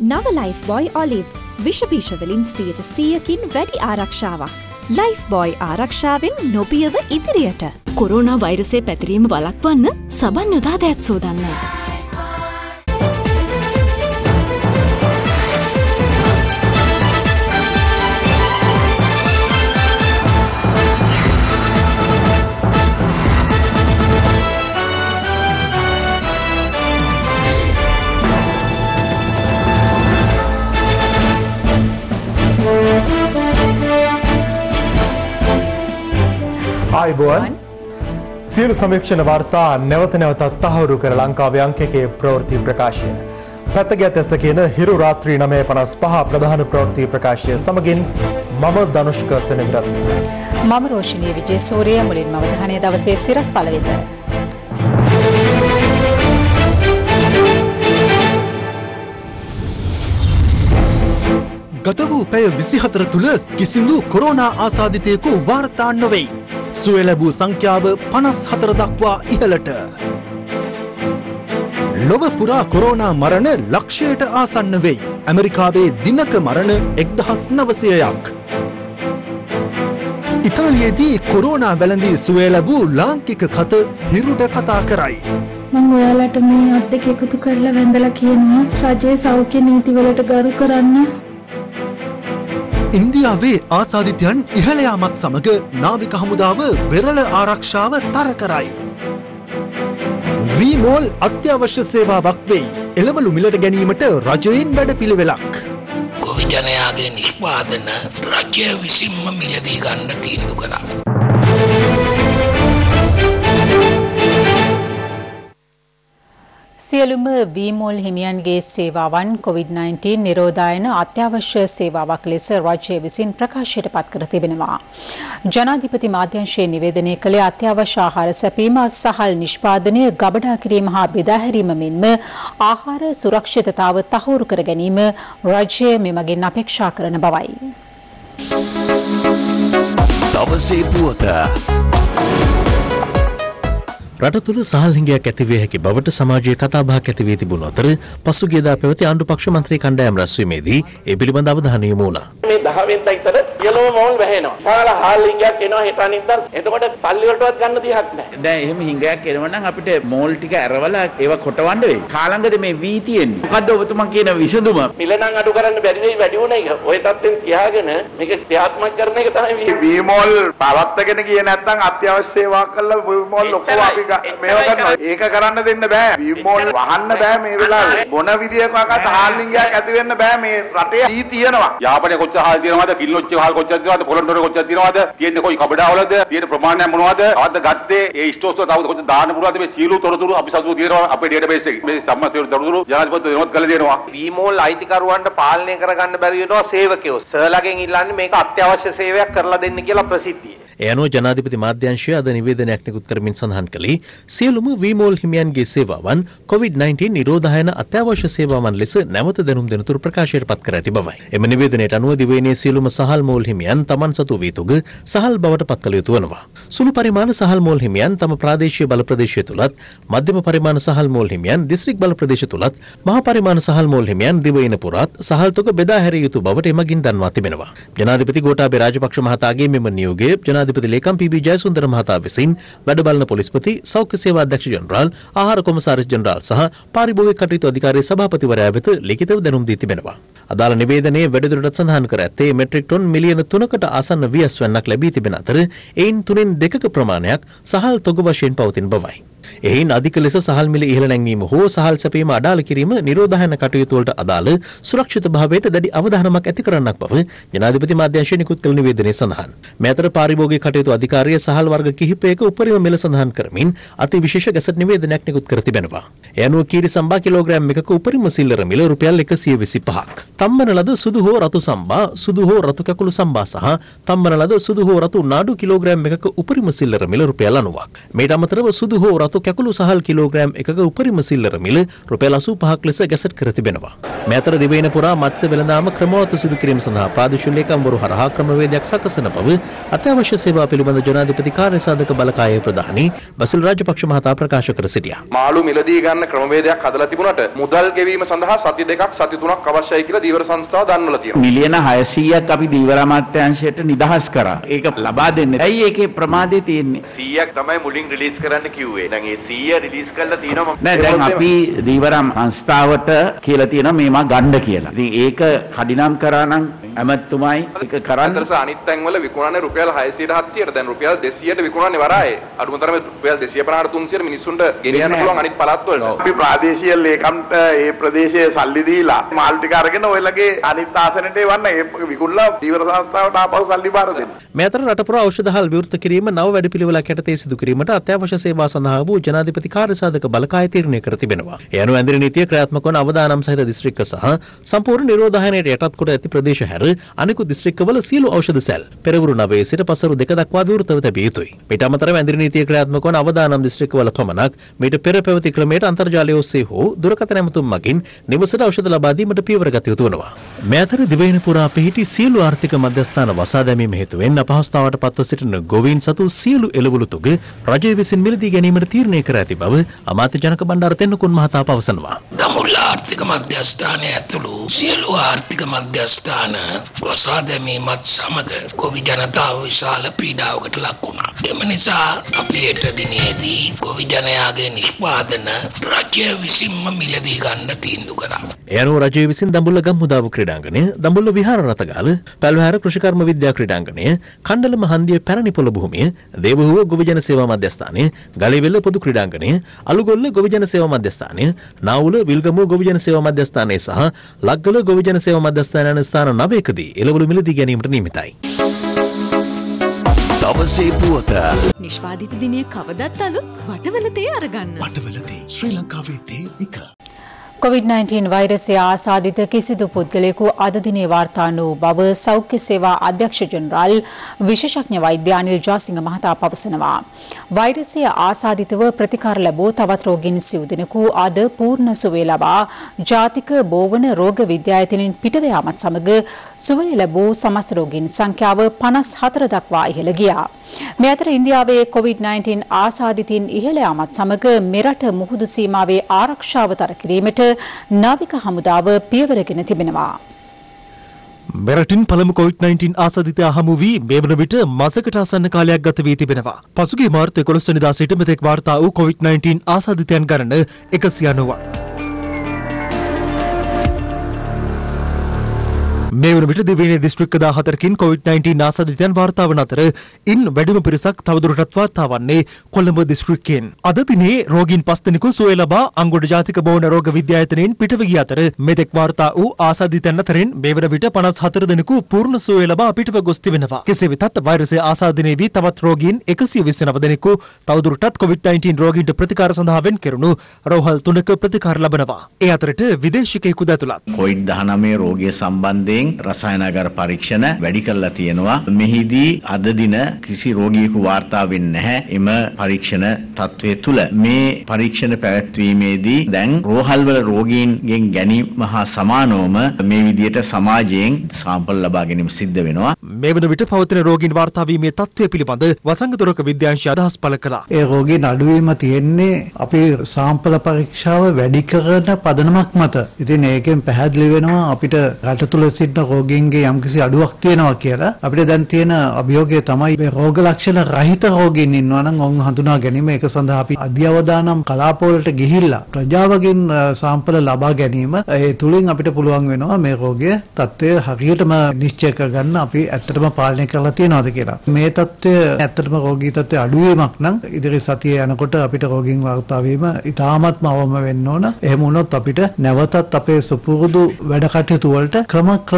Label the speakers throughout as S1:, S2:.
S1: නව life බොයි olive විෂපීෂවලින් සියයට සීයකින් වැඩි ආරක්ෂාවක්. ලයිෆ් බොයි ආරක්ෂාවෙන් නොබියව ඉදිරියට.
S2: කොරුණා වෛරසය පැතිරීම වලක්වන්න සබන් යොදා දැත් සෝදන්න.
S3: ආයිබෝවන් සියලු සමීක්ෂණ වාර්තා නැවත නැවතත් තහවුරු කර ලංකාවේ අංක එකේ ප්‍රවෘත්ති ප්‍රකාශය. පැත්තගත් ඇත්ත කියන හිරු රාත්‍රී නමය පනස් පහ ප්‍රධාන ප්‍රවෘත්ති ප්‍රකාශය සමගින් මම ධනුෂ්ක සෙනවිරත්න.
S4: මම රෝෂණී විජේ සූරිය මුලින්ම අවධානය දවසේ සිරස් තලවෙත.
S5: ගත වූ පැය විසිහතර තුළ කිසිදු කොරෝනා ආසාධිතයකු වාර්තා නොවෙයි. සුවය ලැබූ සංඛ්‍යාව පනස් හතර දක්වා ඉහලට. ලොව පුරා කොරෝනා මරණ ලක්ෂයට ආසන්න වෙයි. ඇමරිකාවේ දිනක මරණ එක්දහස් නවසයයක්. ඉතාලියේදී කොරෝනා වැළඳී සුවය ලැබූ ලාංකික කත හිරුට කතා කරයි.
S6: මං ඔයාලට මේ අත් දෙක එකතු කරලා වැඳලා කියනවා රජයේ සෞඛ්‍ය නීතිවලට ගරු කරන්න
S5: ඉන්දියාවේ ආසාධිතයන් ඉහළයාමත් සමග නාවික හමුදාව වෙරළ ආරක්ෂාව තර කරයි. වීමෝල් අත්‍යවශ්‍ය සේවාවක් වෙයි. එළවලු මිලට ගැනීමට රජයෙන් වැඩ පිළිවෙලක්.
S7: ගොවිජනයාගේ නිෂ්පාදන රජය විසින්ම මිලදී ගන්න තීන්දු කරා.
S4: සියලුම වීමෝල් හිමියන්ගේ සේවාවන් COVID-19 නිරෝධායන අත්‍යවශ්‍ය සේවාවක් ලෙස රජය විසින් ප්‍රකාශයට පත් කර තිබෙනවා. ජනාධිපති මාධ්‍යංශයේ නිවේදනය කළේ අත්‍යවශ්‍ය ආහාර සැපීම සහල් නිෂ්පාදනය ගබඩා කිරීම හා බෙදාහැරීම මෙන්ම ආහාර සුරක්ෂිතතාව තහවුරු කර ගැනීම රජය මෙමගින් අපේක්ෂා කරන බවයි.
S7: දවසේ පුවත
S8: රට තුළ සහල් හිඟයක් ඇතිවිය හැකි බවට සමාජයේ කතාබහක් ඇතිවී තිබුණු අතර පසුගියදා පැවති ආණ්ඩු පක්ෂ මන්ත්‍රී කණ්ඩායම් රැස්වීමේදී ඒ පිළිබඳ අවධානය යොමු වුණා.
S9: මේ 10 වෙනිදා ඉතර සියලුම මෝල් වැහෙනවා. සාල හාල් හිඟයක් එනවා හෙට අනිද්දා. එතකොට සල්ලි වලටවත් ගන්න දිහක් නැහැ.
S10: දැන් එහෙම හිඟයක් එනවා නම් අපිට මෝල් ටික ඇරවලා ඒවා කොටවන්න වෙයි. කාලංගද මේ වී තියෙන්නේ. මොකද්ද ඔබතුමා කියන විසඳුම?
S9: මිල නම් අඩු කරන්න බැරි වෙයි වැඩි වුණා ඒක. ওই තත්ත්වෙන් තියාගෙන මේක ක්‍රියාත්මක කරන එක තමයි
S11: වීමෝල් පවත්වාගෙන ගියේ නැත්නම් අත්‍යවශ්‍ය සේවා කළා වීමෝල් ඔක්කොම අපි මේව කරනවා. ඒක කරන්න දෙන්න බෑ. වීමෝල් වහන්න බෑ මේ වෙලාවේ. මොන විදියකවත් හාල්ලින්ගයක් ඇති වෙන්න බෑ මේ රටේ. ඊ තියෙනවා.
S12: යාපනයේ කොච්චර හාල් තියෙනවද? කිල්ලොච්ච හාල් කොච්චර තියෙනවද? පොළොන්නරුවේ කොච්චර තියෙනවද? තියෙන්නේ කොයි කබඩාවලද? තියෙන ප්‍රමාණය මොනවද? අවද්ද ගත්තේ ඒ ස්ටෝස් වල තව කොච්චර දාන්න පුළුවන්ද මේ සීලු තොරතුරු අපි සතුව තියෙනවා අපේ ඩේටාබේස් එකේ. මේ සම්මත තොරතුරු ජනාධිපති වෙනවත් කරලා දෙනවා.
S11: වීමෝල් අයිතිකරුවන්ට පාලනය කරගන්න බැරි වෙනවා සේවකයෝ. සර්ලගෙන් ඉල්ලන්නේ මේක අත්‍යවශ්‍ය සේවයක් කරලා දෙන්න කියලා ප්‍රසිද්ධිය.
S8: ඒ අනුව ජනාධිපති මාධ්‍යංශය අද නිවේදනයක් නිකුත් කරමින් සඳහන් කළේ සියලුම වීමෝල් හිමියන්ගේ සේවාවන් COVID-19 නිරෝධායන අත්‍යවශ්‍ය සේවාවන් ලෙස නැවත දැනුම් දෙනතුරු ප්‍රකාශයට පත් කර ඇති බවයි. එම නිවේදනයට අනුව දිවයිනේ සියලුම සහල් මෝල් හිමියන් තමන් සතු වී තුග සහල් බවට පත් කළ යුතු වනවා. සුළු පරිමාණ සහල් මෝල් හිමියන් තම ප්‍රාදේශීය බල ප්‍රදේශය තුලත් මධ්‍යම පරිමාණ සහල් මෝල් හිමියන් දිස්ත්‍රික් බල ප්‍රදේශ තුලත් මහා පරිමාණ සහල් මෝල් හිමියන් දිවයින පුරාත් සහල් තුක බෙදා හැරිය යුතු බවට එමගින් දන්වා තිබෙනවා. ජනාධිපති ගෝඨාභය රාජපක්ෂ මහතාගේ මෙම නියෝගය ජනාධිපති ලේකම් පී.බී. ජයසුන්දර මහතා විසින් වැඩ බලන පොලිස්පති සෞඛ්‍ය සේවා අධ්‍යක්ෂ ජනරාල් ආහාර කොමසාරිස් ජනරාල් සහ පාරිභෝගික කටයුතු අධිකාරී සභාපතිවරයා වෙත ලිඛිතව දැනුම් දී තිබෙනවා. අදාළ නිවේදනයේ වැඩිදුරටත් සඳහන් කර ඇත්තේ මෙට්‍රික් ටොන් මිලියන 3කට ආසන්න වියස් වැන්නක් ලැබී තිබෙන අතර එයින් තුනෙන් දෙකක ප්‍රමාණයක් සහල් තොග වශයෙන් පවතින බවයි. එයින් අධික ලෙස සහල් මිල ඉහළ නැංවීම හෝ සහල් සැපීම අඩාල කිරීම නිරෝධායන කටයුතු වලට අදාළ සුරක්ෂිත භාවයට දැඩි අවධානමක් ඇති කරන්නක් බව ජනාධිපති මාධ්‍යංශය නිකුත් කළ නිවේදනයේ සඳහන්. මේ අතර පාරිභෝගික කටයුතු අධිකාරිය සහල් වර්ග කිහිපයක උපරිම මිල සඳහන් කරමින් අති විශේෂ ගැසට් නිවේදනයක් නිකුත් කර තිබෙනවා. ඒ අනුව කීරි සම්බා කිලෝග්‍රෑම් එකක උපරිම සිල්ලර මිල රුපියල් 125ක්. තම්බන ලද සුදු හෝ රතු සම්බා, සුදු හෝ රතු කැකුළු සම්බා සහ තම්බන ලද සුදු හෝ රතු නාඩු කිලෝග්‍රෑම් එකක උපරිම සිල්ලර මිල රුපියල් 90ක්. මේට අමතරව සුදු හෝ රතු කැකුළු සහල් කිලෝග්‍රෑම් එකක උපරිම සිල්ලර මිල රුපියල් 85ක් ලෙස ගැසට් කර තිබෙනවා. මේ අතර දිවයින පුරා මත්ස්‍ය වෙළඳාම ක්‍රමවත් සිදු කිරීම සඳහා ප්‍රාදේශීය ලේකම්වරු හරහා ක්‍රමවේදයක් සකසන බව අත්‍යවශ්‍ය සේවා පිළිබඳ ජනාධිපති කාර්යසාධක බලකායේ ප්‍රධානී බසිල් රාජපක්ෂ මහතා ප්‍රකාශ කර සිටියා.
S13: මාළු මිලදී ගන්න ක්‍රමවේදයක් හදලා තිබුණාට මුදල් ගෙවීම සඳහා සති දෙකක් සති තුනක් අවශ්‍යයි කියලා දීවර සංස්ථාව දන්වලා තියෙනවා.
S10: මිලියන 600ක් අපි දීවර අමාත්‍යාංශයට නිදහස් කරා. ඒක ලබා දෙන්න. ඇයි ඒකේ ප්‍රමාදේ තියෙන්නේ?
S13: 100ක් තමයි මුලින් රිලීස් කරන්න කිව්වේ. දැන් ඒ 100 රිලීස් කරලා තියෙනවා.
S10: නෑ දැන් අපි දීවර සංස්ථාවට කියලා තියෙනවා මේවා ගන්න කියලා. ඉතින් ඒක කඩිනම් කරා නම් ඇමතුමයි ඒක කරන්න.
S13: අතරස අනිත් තැන්වල විකුණන්නේ රුපියල් 600 700ට දැන් රුපියල් 200ට විකුණන්නේ වරායේ. අඩුම තරමේ රුපියල් 250 300ට මිනිස්සුන්ට ගෙනියන්න පුළුවන් අනිත් පළාත් වලට.
S11: අපි ප්‍රාදේශීය ලේකම්ට ඒ ප්‍රදේශයේ සල්ලි දීලා මාල් ටික අරගෙන ඔයලගේ අනිත් ආසනෙට එවන්න ඒ විකුණලා දීවර සංස්ථාවට ආපහු සල්ලි බාර දෙන්න.
S8: මේ අතර රට පුරා ඖෂධ හල් විවෘත කිරීම නව වැඩපිළිවෙලක් යටතේ සිදු කිරීමට අත්‍යවශ්‍ය සේවා සඳහා වූ ජනාධිපති කාර්යසාධක බලකාය තීරණය කර තිබෙනවා. ඒ අනුව ඇඳිරි නීතිය ක්‍රියාත්මක වන අවදානම් සහිත දිස්ත්‍රික්ක සහ සම්පූර්ණ නිරෝධායනයට යටත් කොට ඇති ප්‍රදේශ හැර අනිකුත් දිස්ත්‍රික්කවල සියලු ඖෂධ සැල් පෙරවරු 9 සිට පසරු 2 දක්වා විවෘතව තැබිය යුතුයි. මීට අමතරව ඇඳිරි නීතිය ක්‍රියාත්මක වන අවදානම් දිස්ත්‍රික්කවල පමණක් මීට පෙර පැවති ක්‍රමයට අන්තර්ජාලය ඔස්සේ හෝ දුරකථන ඇමතුම් මගින් නිවසට ඖෂධ ලබා දීමට පියවර ගත යුතු වෙනවා. මේ අතර දිවයින පුරා පිහිටි සියලු ආර්ථික මධ්‍යස්ථාන වසා දැමීම හේතුවෙන් අපහසුතාවට පත්ව සිටින ගොවීන් සතු සියලු එළවලු තුග රජය විසින් මිලදී ගැනීමට තීරණය කර ඇති බව අමාත්‍ය ජනක බණ්ඩාර තෙන්නකුන් මහතා පවසනවා.
S7: දමුල්ල ආර්ථික මධ්‍යස්ථානය ඇතුළු සියලු ආර්ථික මධ්‍යස්ථාන වසා දැමීමත් සමග කොවි ජනතාව විශාල පීඩාවකට ලක් වුණා. එම නිසා අපි හෙට දිනේදී කොවි ජනයාගේ නිෂ්පාදන රජය විසින්ම මිලදී ගන්න තීන්දුව කරා.
S8: ඒ අනුව රජය විසින් දඹුල්ල ගම්මුදාව ක්‍රීඩාංගණය, දඹුල්ල විහාර රථගාල, පැල්වැහැර කෘෂිකර්ම විද්‍යා ක්‍රීඩාංගණය, කණ්ඩලම හන්දිය පැරණි පොළ භූමිය, දේවහුව ගොවිජන සේවා මධ්‍යස්ථානය, ගලේවෙල පොදු ක්‍රීඩාංගණය, අලුගොල්ල ගොවිජන සේවා මධ්‍යස්ථානය, නාවුල විල්ගමුව ගොවිජන සේවා මධ්‍යස්ථානය සහ ලක්ගල ගොවිජන සේවා මධ්‍යස්ථාන යන ස්ථාන නවයකදී එළවලු මිලදී ගැනීමට නියමිතයි.
S14: දවසේ පුවත
S2: නිෂ්පාධිත දිනය කවදත් අලුත් වටවලතේ අරගන්න.
S14: වටවලතේ ශ්‍රී ලංකාවේ තේ එක.
S4: කොවිD-19 වෛරසය ආසාදිත කිසිදු පුද්ගලයෙකු අද දිනේ වාර්තා වූ බව සෞඛ්‍ය සේවා අධ්‍යක්ෂ ජනරාල් විශේෂඥ වෛද්‍ය අනිල් ජාසිංහ මහතා පවසනවා. වෛරසය ආසාදිතව ප්‍රතිකාර ලැබූ තවත් රෝගීන් සිව් දෙනෙකු අද පූර්ණ සුවය ලබා ජාතික බෝවන රෝග විද්‍යායතනින් පිටව යාමත් සමග සුවය ලැබූ සමස්ත රෝගීන් සංඛ්‍යාව 54 දක්වා ඉහළ ගියා. මේ අතර ඉන්දියාවේ COVID-19 ආසාදිතින් ඉහළ යාමත් සමග මෙරට මුහුදු සීමාවේ ආරක්ෂාව තර කිරීමට නාවික හමුදාව පියවරගෙන තිබෙනවා.
S3: මෙරටින් පළමු කොවිD-19 ආසාදිතයා හමු වී මේ වන විට මාසකට ආසන්න කාලයක් ගත වී තිබෙනවා. පසුගිය මාර්තු 11 වෙනිදා සිට මෙතෙක් වාර්තා වූ කොවිD-19 ආසාදිතයන් ගණන 190ක්. මේ වන විට දිවයිනේ දිස්ත්‍රික්ක 14කින් COVID-19 ආසාදිතයන් වාර්තා වන අතර ඉන් වැඩිම පිරිසක් තවදුරටත් වාර්තා වන්නේ කොළඹ දිස්ත්‍රික්කයෙන්. අද දිනේ රෝගීන් පස් දෙනෙකු සුවය ලබා අංගොඩ ජාතික බෝන රෝග විද්‍යායතනයෙන් පිටව ගිය අතර මෙතෙක් වාර්තා වූ ආසාදිතයන් අතරින් මේ වන විට 54 දෙනෙකු පූර්ණ සුවය ලබා පිටව ගොස් තිබෙනවා. කෙසේ වෙතත් වෛරසය ආසාදනය වී තවත් රෝගීන් 129 දෙනෙකු තවදුරටත් COVID-19 රෝගීන්ට ප්‍රතිකාර සඳහා වෙන් කෙරුණු රෝහල් තුනක ප්‍රතිකාර ලබනවා. ඒ අතරට විදේශිකයෙකු ඇතුළත්
S10: කොවිඩ්-19 රෝගය සම්බන්ධයෙන් රසායනාගාර පරීක්ෂණ වැඩි කරලා තියෙනවා. මෙහිදී අද දින කිසි රෝගියෙකු වාර්තා වෙන්නේ නැහැ. එම පරීක්ෂණ තත්වයේ තුල මේ පරීක්ෂණ පැවැත්වීමේදී දැන් රෝහල්වල රෝගීන්ගෙන් ගැනීම හා සමානවම මේ විදියට සමාජයෙන් සාම්පල් ලබා ගැනීම සිද්ධ වෙනවා.
S3: මේ වන විට පවතින රෝගීන් වාර්තා වීමේ තත්ත්වය පිළිබඳ වසංගතරක විද්‍යාංශය අදහස් පළ කළා.
S15: ඒ රෝගීන් අඩුවීම තියෙන්නේ අපේ සාම්පල පරීක්ෂාව වැඩි කරන පදනමක් මත. ඉතින් ඒකෙන් පැහැදිලි වෙනවා අපිට රට තුල සිටින රෝගීන්ගේ යම්කිසි අඩුවක් තියෙනවා කියලා. අපිට දැන් තියෙන අභියෝගය තමයි මේ රෝග ලක්ෂණ රහිත රෝගීන් ඉන්නවා නම් ඔවුන් හඳුනා ගැනීම ඒක සඳහා අපි අධ්‍යවදානම් කලාපවලට ගිහිල්ලා ප්‍රජාවගෙන් සාම්පල ලබා ගැනීම ඒ තුලින් අපිට පුළුවන් වෙනවා මේ රෝගය තත්ත්වය හරියටම නිශ්චය කරගන්න අපි ඇත්තටම පාලනය කරලා තියෙනවද කියලා. මේ තත්ත්වය ඇත්තටම රෝගී තත්ත්වය අඩුවීමක් නම් ඉදිරි සතියේ යනකොට අපිට රෝගීන් වාර්තා වීම ඉතාමත්ම අවම වෙන්න ඕන. එහෙම වුණොත් අපිට නැවතත් අපේ සුපුරුදු වැඩ කටයුතු වලට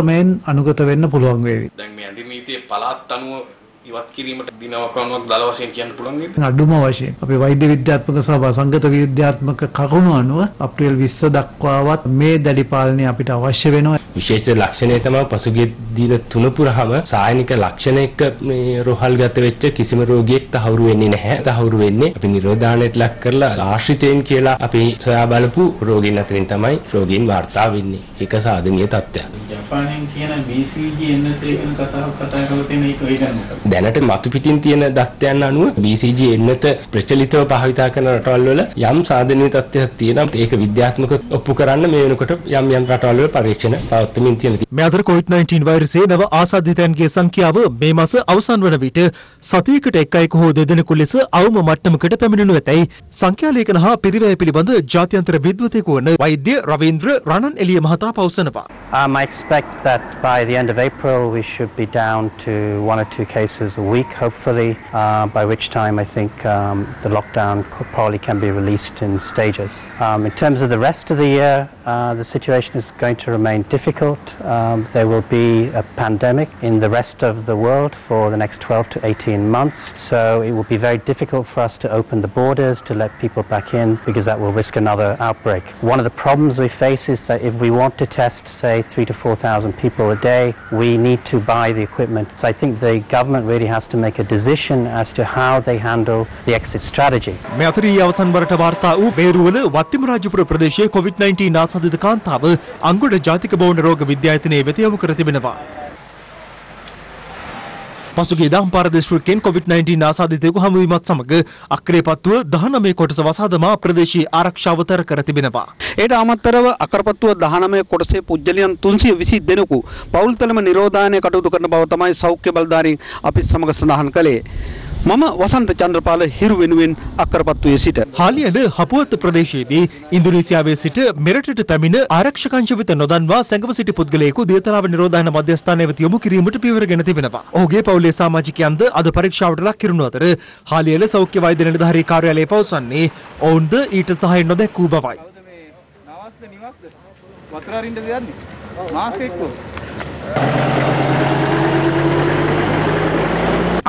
S15: ක්‍රමක්‍රමයෙන් අනුගත වෙන්න පුළුවන් වේවි.
S13: දැන් මේ ඇඳිරි නීතියේ පළාත් අනුව ඉවත් කිරීමට දිනවකනුවක් දල වශයෙන් කියන්න පුළුවන් නේද?
S15: අඩුම වශයෙන් අපි වෛද්‍ය විද්‍යාත්මක සහ වසංගත විද්‍යාත්මක කරුණු අනුව අප්‍රේල් 20 දක්වාවත් මේ දැඩි පාලනය අපිට අවශ්‍ය වෙනවා.
S16: විශේෂ ලක්ෂණය තමයි පසුගිය දින තුන පුරාම සායනික ලක්ෂණ එක්ක මේ රෝහල්ගත වෙච්ච කිසිම රෝගියෙක් තහවුරු වෙන්නේ නැහැ. තහවුරු වෙන්නේ අපි නිරෝධාණයට ලක් කරලා ආශ්‍රිතයෙන් කියලා අපි සොයා බලපු රෝගීන් අතරින් තමයි රෝගීන් වාර්තා වෙන්නේ. ඒක සාධනීය තත්ත්වයක්.
S17: ජපානයෙන් කියන BCG එන්නත කියන කතාව කතා කරලා තියෙන එක ගන්නකොට
S16: දැනට මතු පිටින් තියෙන දත්තයන් අනුව BCG එන්නත ප්‍රචලිතව භාවිතා කරන රටවල් වල යම් සාධනීය තත්ත්වයක් තියෙනවා. ඒක විද්‍යාත්මක ඔප්පු කරන්න මේ වෙනකොට යම් යම් රටවල් වල පරීක්ෂණ පවත්වමින් තියෙනවා.
S3: මේ අතර COVID-19 වෛරසයේ නව ආසාදිතයන්ගේ සංඛ්‍යාව මේ මාස අවසන් වන විට සතියකට එක් අයෙකු හෝ දෙදෙනෙකු ලෙස අවම මට්ටමකට පැමිණෙනු ඇතැයි සංඛ්‍යාලේඛන හා පිරිවැය පිළිබඳ ජාත්‍යන්තර විද්වතෙකු වන වෛද්‍ය රවීන්ද්‍ර රණන් එළිය මහතා පවසනවා.
S18: Um, I expect that by the end of April we should be down to one or two cases a week, hopefully, uh, by which time I think um, the lockdown probably can be released in stages. Um, in terms of the rest of the year, uh, the situation is going to remain difficult. Um, there will be a pandemic in the rest of the world for the next 12 to 18 months, so it will be very difficult for us to open the borders to let people back in because that will risk another outbreak. One of the problems we face is that if we want to test, say, three to 4,000 people a day, we need to buy the equipment. So I think the government really has to make a decision as to how they handle the exit strategy.
S3: මේ අතර ඊයේ අවසන් වරට වාර්තා වූ බේරුවල වත්තිම රාජපුර ප්‍රදේශයේ COVID-19 ආසාදිත කාන්තාව අංගොඩ ජාතික බෞද්ධ රෝග විද්‍යායතනයේ වෙත යොමු කර තිබෙනවා. පසුගිය දහම්පාර දිස්ත්‍රික්කයෙන් COVID-19 ආසාදිතයෙකු හමුවීමත් සමග අක්‍රේපත්තුව 19 කොටස වසාදමා ප්‍රදේශීය ආරක්ෂාව තර කර තිබෙනවා.
S19: එයට අමතරව අකරපත්තුව 19 කොටසේ පුජ්‍යලයන් 320 දෙනෙකු පෞල්තලම නිරෝධායනය කටයුතු කරන බව තමයි සෞඛ්‍ය බලධාරීන් අපි සමග සඳහන් කළේ. මම වසන්ත චන්ද්‍රපාල හිරු වෙනුවෙන් අක්කරපත්තුවේ සිට.
S3: හාලියද හපුවත්ත ප්‍රදේශයේදී ඉන්දුනීසියාවේ සිට මෙරටට පැමිණ ආරක්ෂකංශ වෙත නොදන්වා සැඟව සිටි පුද්ගලයෙකු දේතලාව නිරෝධායන මධ්‍යස්ථානය වෙත යොමු කිරීමට පියවරගෙන තිබෙනවා. ඔහුගේ පවුලේ සමාජිකයන්ද අද පරීක්ෂාවට ලක් කිරුණු අතර හාලියල සෞඛ්‍ය වෛද්‍ය නිලධාරී කාර්යාලය පවසන්නේ ඔවුන්ද ඊට සහාය නොදැක්වූ බවයි.
S17: වතුර අරින්නද යන්නේ මාස්ක් එක්කෝ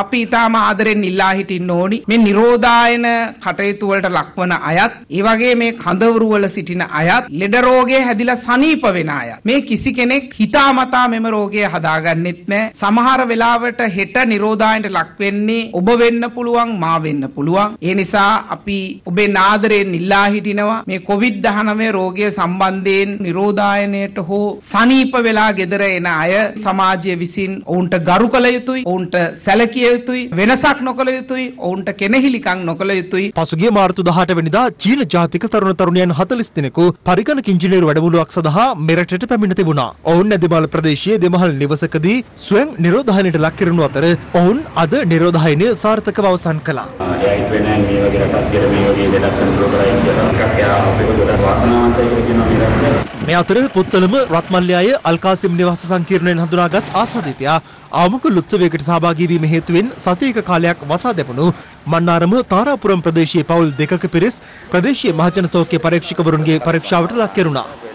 S20: අපි ඊටාම ආදරෙන් ඉල්ලා හිටින්න ඕනි. මේ නිරෝධායන කටයුතු වලට ලක්වන අයත් ඒ වගේ මේ කඳවුරු වල සිටින අයත් ලෙඩ රෝගයේ හැදිලා සනීප වෙන අය මේ කිසි කෙනෙක් හිතාමතා මෙම රෝගය හදාගන්නෙත් නෑ. සමහර වෙලාවට හෙට නිරෝධායනට ලක් වෙන්නේ ඔබ වෙන්න පුළුවන් මා වෙන්න පුළුවන්. ඒ නිසා අපි ඔබේ නාදරයෙන් ඉල්ලා හිටිනවා. මේ කොවිඩ් 19 රෝගය සම්බන්ධයෙන් නිරෝධායනයට හෝ සනීප වෙලා ගෙදර එන අය සමාජය විසින් ඔවුන්ට ගරු කළ යුතුයි. ඔවුන්ට සැලකිය යුතුයි වෙනසක් නොකළ යුතුයි ඔවුන්ට කෙනෙහිලිකම් නොකළ යුතුයි
S3: පසුගිය මාර්තු 18 වෙනිදා චීන ජාතික තරුණ තරුණියන් 40 දෙනෙකු පරිගණක ඉංජිනේරු වැඩමුළුවක් සඳහා මෙරටට පැමිණ තිබුණා. ඔවුන් නැදිමාල ප්‍රදේශයේ දෙමහල් නිවසකදී ස්වයං නිරෝධායනයට ලක් කරනු අතර ඔවුන් අද නිරෝධායනය සාර්ථකව අවසන් කළා.
S21: එයා ඉන්නේ මේ වගේ රටක් කියලා මේ වගේ දෙයක් කන්ට්‍රෝල් කරලා ඉන්නවා. එකක් එයා අපිට ගොඩක් වාසනාවන්තයි කියලා කියනවා මේ රටේ.
S3: මේ අතර පුත්තලම රත්මල්ලයාය අල්කාසිම් නිවාස සංකීර්ණයෙන් හඳුනාගත් ආසාදිතයා ආමුකුල් උත්සවයකට සහභාගී වීම හේතුවෙන් සතියක කාලයක් වසා දැමුණු මන්නාරම තාරාපුරම් ප්‍රදේශයේ පවුල් දෙකක පිරිස් ප්‍රදේශීය මහජන සෞඛ්‍ය පරීක්ෂකවරුන්ගේ පරීක්ෂාවට ලක් කෙරුණා.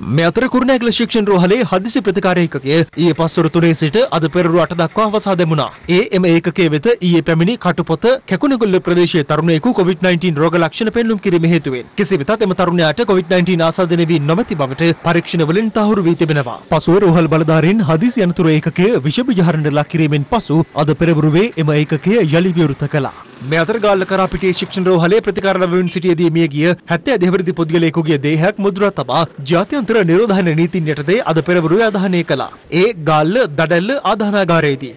S3: මේ අතර කුරුණෑගල ශික්ෂණ රෝහලේ හදිසි ප්‍රතිකාර ඒකකය ඊයේ පස්වරු 3 සිට අද පෙරළු 8 දක්වා වසා දැමුණා. ඒ එම ඒකකයේ වෙත ඊයේ පැමිණි කටුපොත කැකුණගොල්ල ප්‍රදේශයේ තරුණයෙකු COVID-19 රෝග ලක්ෂණ පෙන්눔 කිරීම හේතුවෙන් කෙසේවෙතත් එම තරුණයාට COVID-19 ආසාදනය වී නොමැති බවට පරීක්ෂණ වලින් තහවුරු වී තිබෙනවා. පසුව රෝහල් බලධාරීන් හදිසි අනතුරු ඒකකය විෂ බීජ හරණයට ලක් කිරීමෙන් පසු අද පෙරවරුවේ එම ඒකකය යලි විවෘත කළා. මේ අතර ගාල්ල කරාපිටියේ ශික්ෂණ රෝහලේ ප්‍රතිකාර ලැබෙමින් සිටියේදී මිය ගිය 70 දෙවරිදි පුද්ගලයෙකුගේ දේහයක් මුද්‍රා තබා ජාත්‍යන්තර නිරෝධායන නීතින් යටතේ අද පෙරවරුවේ ආදාහනය කළා. ඒ ගාල්ල දඩැල්ල ආදාහනාගාරයේදී.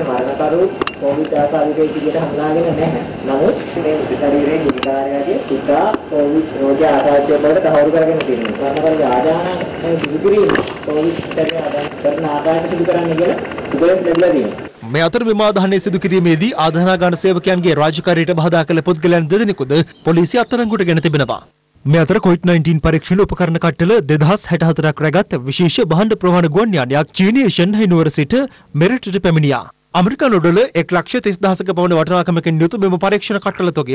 S22: මරණකරු කොවිඩ් ආසාදිතයෙක් විදිහට හඳුනාගෙන නැහැ. නමුත් මේ ශරීරයේ හිමිකාරයාගේ පුතා කොවිඩ් රෝගය ආසාදිතයෙක් බවට තහවුරු කරගෙන තියෙනවා. මරණකරු ආදාහන සිදු කිරීම කොවිඩ් ශරීරය ආදාහන කරන ආකාරයට සිදු කරන්න කියලා උපදෙස් ලැබිලා තියෙනවා.
S3: මේ අතර විමාදාහනය සිදු කිරීමේදී ආදාහනාගාන සේවකයන්ගේ රාජකාරියට බහදා කළ පුද්ගලයන් දෙදෙනෙකුද පොලිසිය අත්අඩංගුවට ගෙන තිබෙනවා. මේ අතර COVID-19 පරීක්ෂණ උපකරණ කට්ටල 2064ක් රැගත් විශේෂ භාණ්ඩ ප්‍රවාහන ගුවන් යානයක් චීනයේ ෂන්හයි නුවර සිට මෙරටට පැමිණියා. අමරිකානු ඩොලර් 1,30,000ක පවුන වටිනාකමකින් යුතු මෙම පරීක්ෂණ කට්ටල තොගය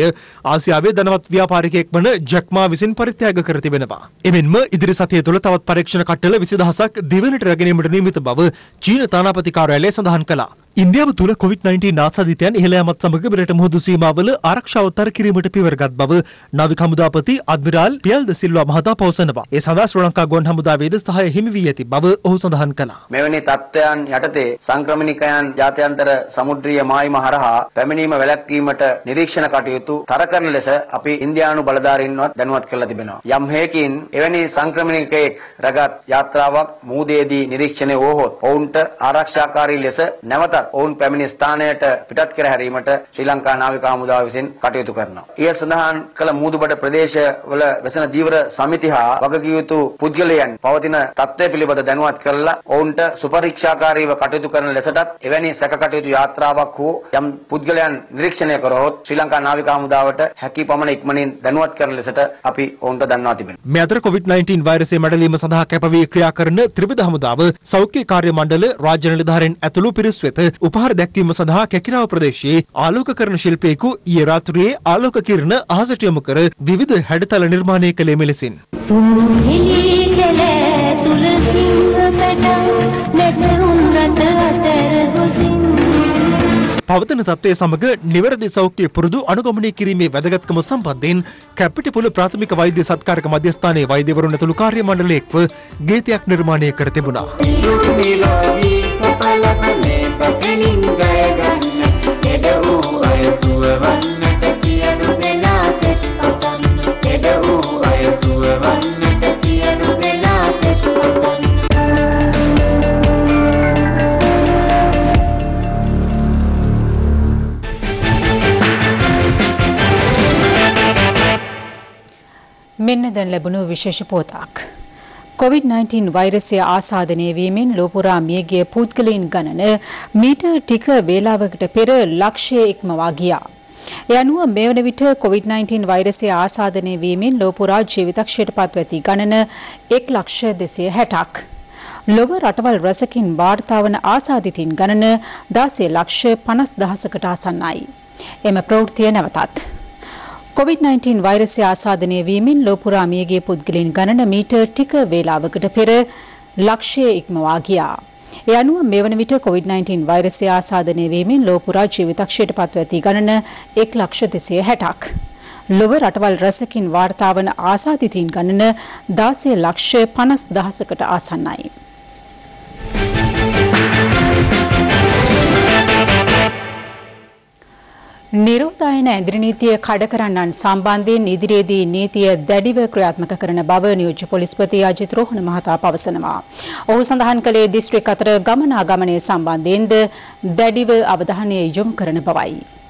S3: ආසියාවේ ධනවත් ව්‍යාපාරිකයෙක් වන ජැක්මා විසින් පරිත්‍යාග කර තිබෙනවා. එමෙන්ම ඉදිරි සතිය තුළ තවත් පරීක්ෂණ කට්ටල 20000ක් දිවයිනට රැගෙනීමට නියමිත බව චීන තානාපති කාර්යාලය සඳහන් කළා. ඉන්දියාව තුළ කොවිD-19 ආසාදිතයන් ඉහළ යාමත් සමග මෙරට මුහුදු සීමාවල ආරක්ෂාව තර කිරීමට පියවරගත් බව නාවික හමුදාපති අද්මිරාල් පියල් ද සිල්වා මහතා පවසනවා. ඒ සඳහා ශ්‍රී ලංකා ගුවන් හමුදාවේද සහාය හිමි වී ඇති බව ඔහු සඳහන් කළා.
S23: මෙවැනි තත්ත්වයන් යටතේ සංක්‍රමණිකයන් ජාත්‍යන්තර සමුද්‍රීය මායිම හරහා පැමිණීම වැළැක්වීමට නිරීක්ෂණ කටයුතු තර කරන ලෙස අපි ඉන්දියානු බලධාරීන්වත් දැනුවත් කරලා තිබෙනවා. යම් හේකින් එවැනි සංක්‍රමණිකයෙක් රැගත් යාත්‍රාවක් මූදේදී නිරීක්ෂණය වුවහොත් ඔවුන්ට ආරක්ෂාකාරී ලෙස නැවතත් ඔවුන් පැමිණි ස්ථානයට පිටත් කර හැරීමට ශ්‍රී ලංකා නාවික හමුදාව විසින් කටයුතු කරනවා. ඊය සඳහන් කළ මූදුබඩ ප්‍රදේශවල වෙසෙන දීවර සමිති හා වගකිව යුතු පුද්ගලයන් පවතින තත්ත්වය පිළිබඳ දැනුවත් කරලා ඔවුන්ට සුපරීක්ෂාකාරීව කටයුතු කරන ලෙසටත් එවැනි සැක කටයුතු යාත්‍රාවක් හෝ යම් පුද්ගලයන් නිරීක්ෂණය කරහොත් ශ්‍රී ලංකා නාවික හමුදාවට හැකි පමණ ඉක්මනින් දැනුවත් කරන ලෙසට අපි ඔවුන්ට දන්වා තිබෙනවා.
S3: මේ අතර කොවිD-19 වෛරසය මැඩලීම සඳහා කැපවී ක්‍රියා කරන ත්‍රිවිධ හමුදාව සෞඛ්‍ය කාර්ය මණ්ඩල රාජ්‍ය නිලධාරීන් ඇතුළු පිරිස් වෙත උපහාර දැක්වීම සඳහා කැකිරාව ප්‍රදේශයේ ආලෝකකරණ ශිල්පියෙකු ඊයේ රාත්‍රියේ ආලෝක කිරණ අහසට යොමු කර විවිධ හැඩතල නිර්මාණය කළේ මෙලෙසින්. පවතන තත්ත්වය සමග නිවැරදි සෞඛ්‍ය පුරුදු අනුගමනය කිරීමේ වැදගත්කම සම්බන්ධයෙන් කැපිටිපුල ප්‍රාථමික වෛද්‍ය සත්කාරක මධ්‍යස්ථානයේ වෛද්‍යවරුන් ඇතුළු කාර්ය මණ්ඩලයක්ව ගීතයක් නිර්මාණය කර තිබුණා.
S24: සුවවන්නට සියලු දෙනා සෙත් පතන්න එඩ වූ අය සුවවන්නට සියලු දෙනා සෙත් පතන්න
S4: මෙන්න දැන් ලැබුණු විශේෂ පෝතක්. කොවිD-19 වෛරසය ආසාදනය වීමෙන් ලෝපුරා මියගිය පුද්ගලයින් ගණන මීට ටික වේලාවකට පෙර ලක්ෂය ඉක්මවා ගියා. ඒ අනුව මේ වන විට කොවිD-19 වෛරසය ආසාදනය වීමෙන් ලෝපුරා ජීවිතක්ෂයට පත්ව ඇති ගණන එක් ලක්ෂ දෙසය හැටක්. ලොව රටවල් රැසකින් වාර්තාවන ආසාධිතින් ගණන දාසේ ලක්ෂ පනස් දහසකට ආසන්නයි. එම ප්‍රවෘතිය නැවතත්. කොවිD-19 වෛරසය ආසාදනය වීමෙන් ලෝපුරා මියගේ පුද්ගලයන් ගණන මීට ටික වේලාවකට පෙර ලක්ෂය ඉක්මවා ගියා. ඒ අනුව මේ වන විට කොවිD-19 වෛරසය ආසාදනය වීමෙන් ලෝපුරා ජීවිතක්ෂයට පත්ව ඇති ගණන එක් ලක්ෂ දෙසය හැටක්. ලොව රටවල් රැසකින් වාර්තාවන ආසාධිතීන් ගණන දාසය ලක්ෂ පනස් දහසකට ආසන්නයි. නිරෝධායන ඇදිරි නීතිය කඩ කරන්නන් සම්බන්ධයෙන් ඉදිරියේදී නීතිය දැඩිව ක්‍රියාත්මක කරන බව නියෝජ්‍ය පොලිස්පති අජිත් රෝහණ මහතා පවසනවා. ඔහු සඳහන් කළේ දිස්ත්‍රික් අතර ගමනාගමනය සම්බන්ධයෙන්ද දැඩිව අවධානය යොමු කරන බවයි.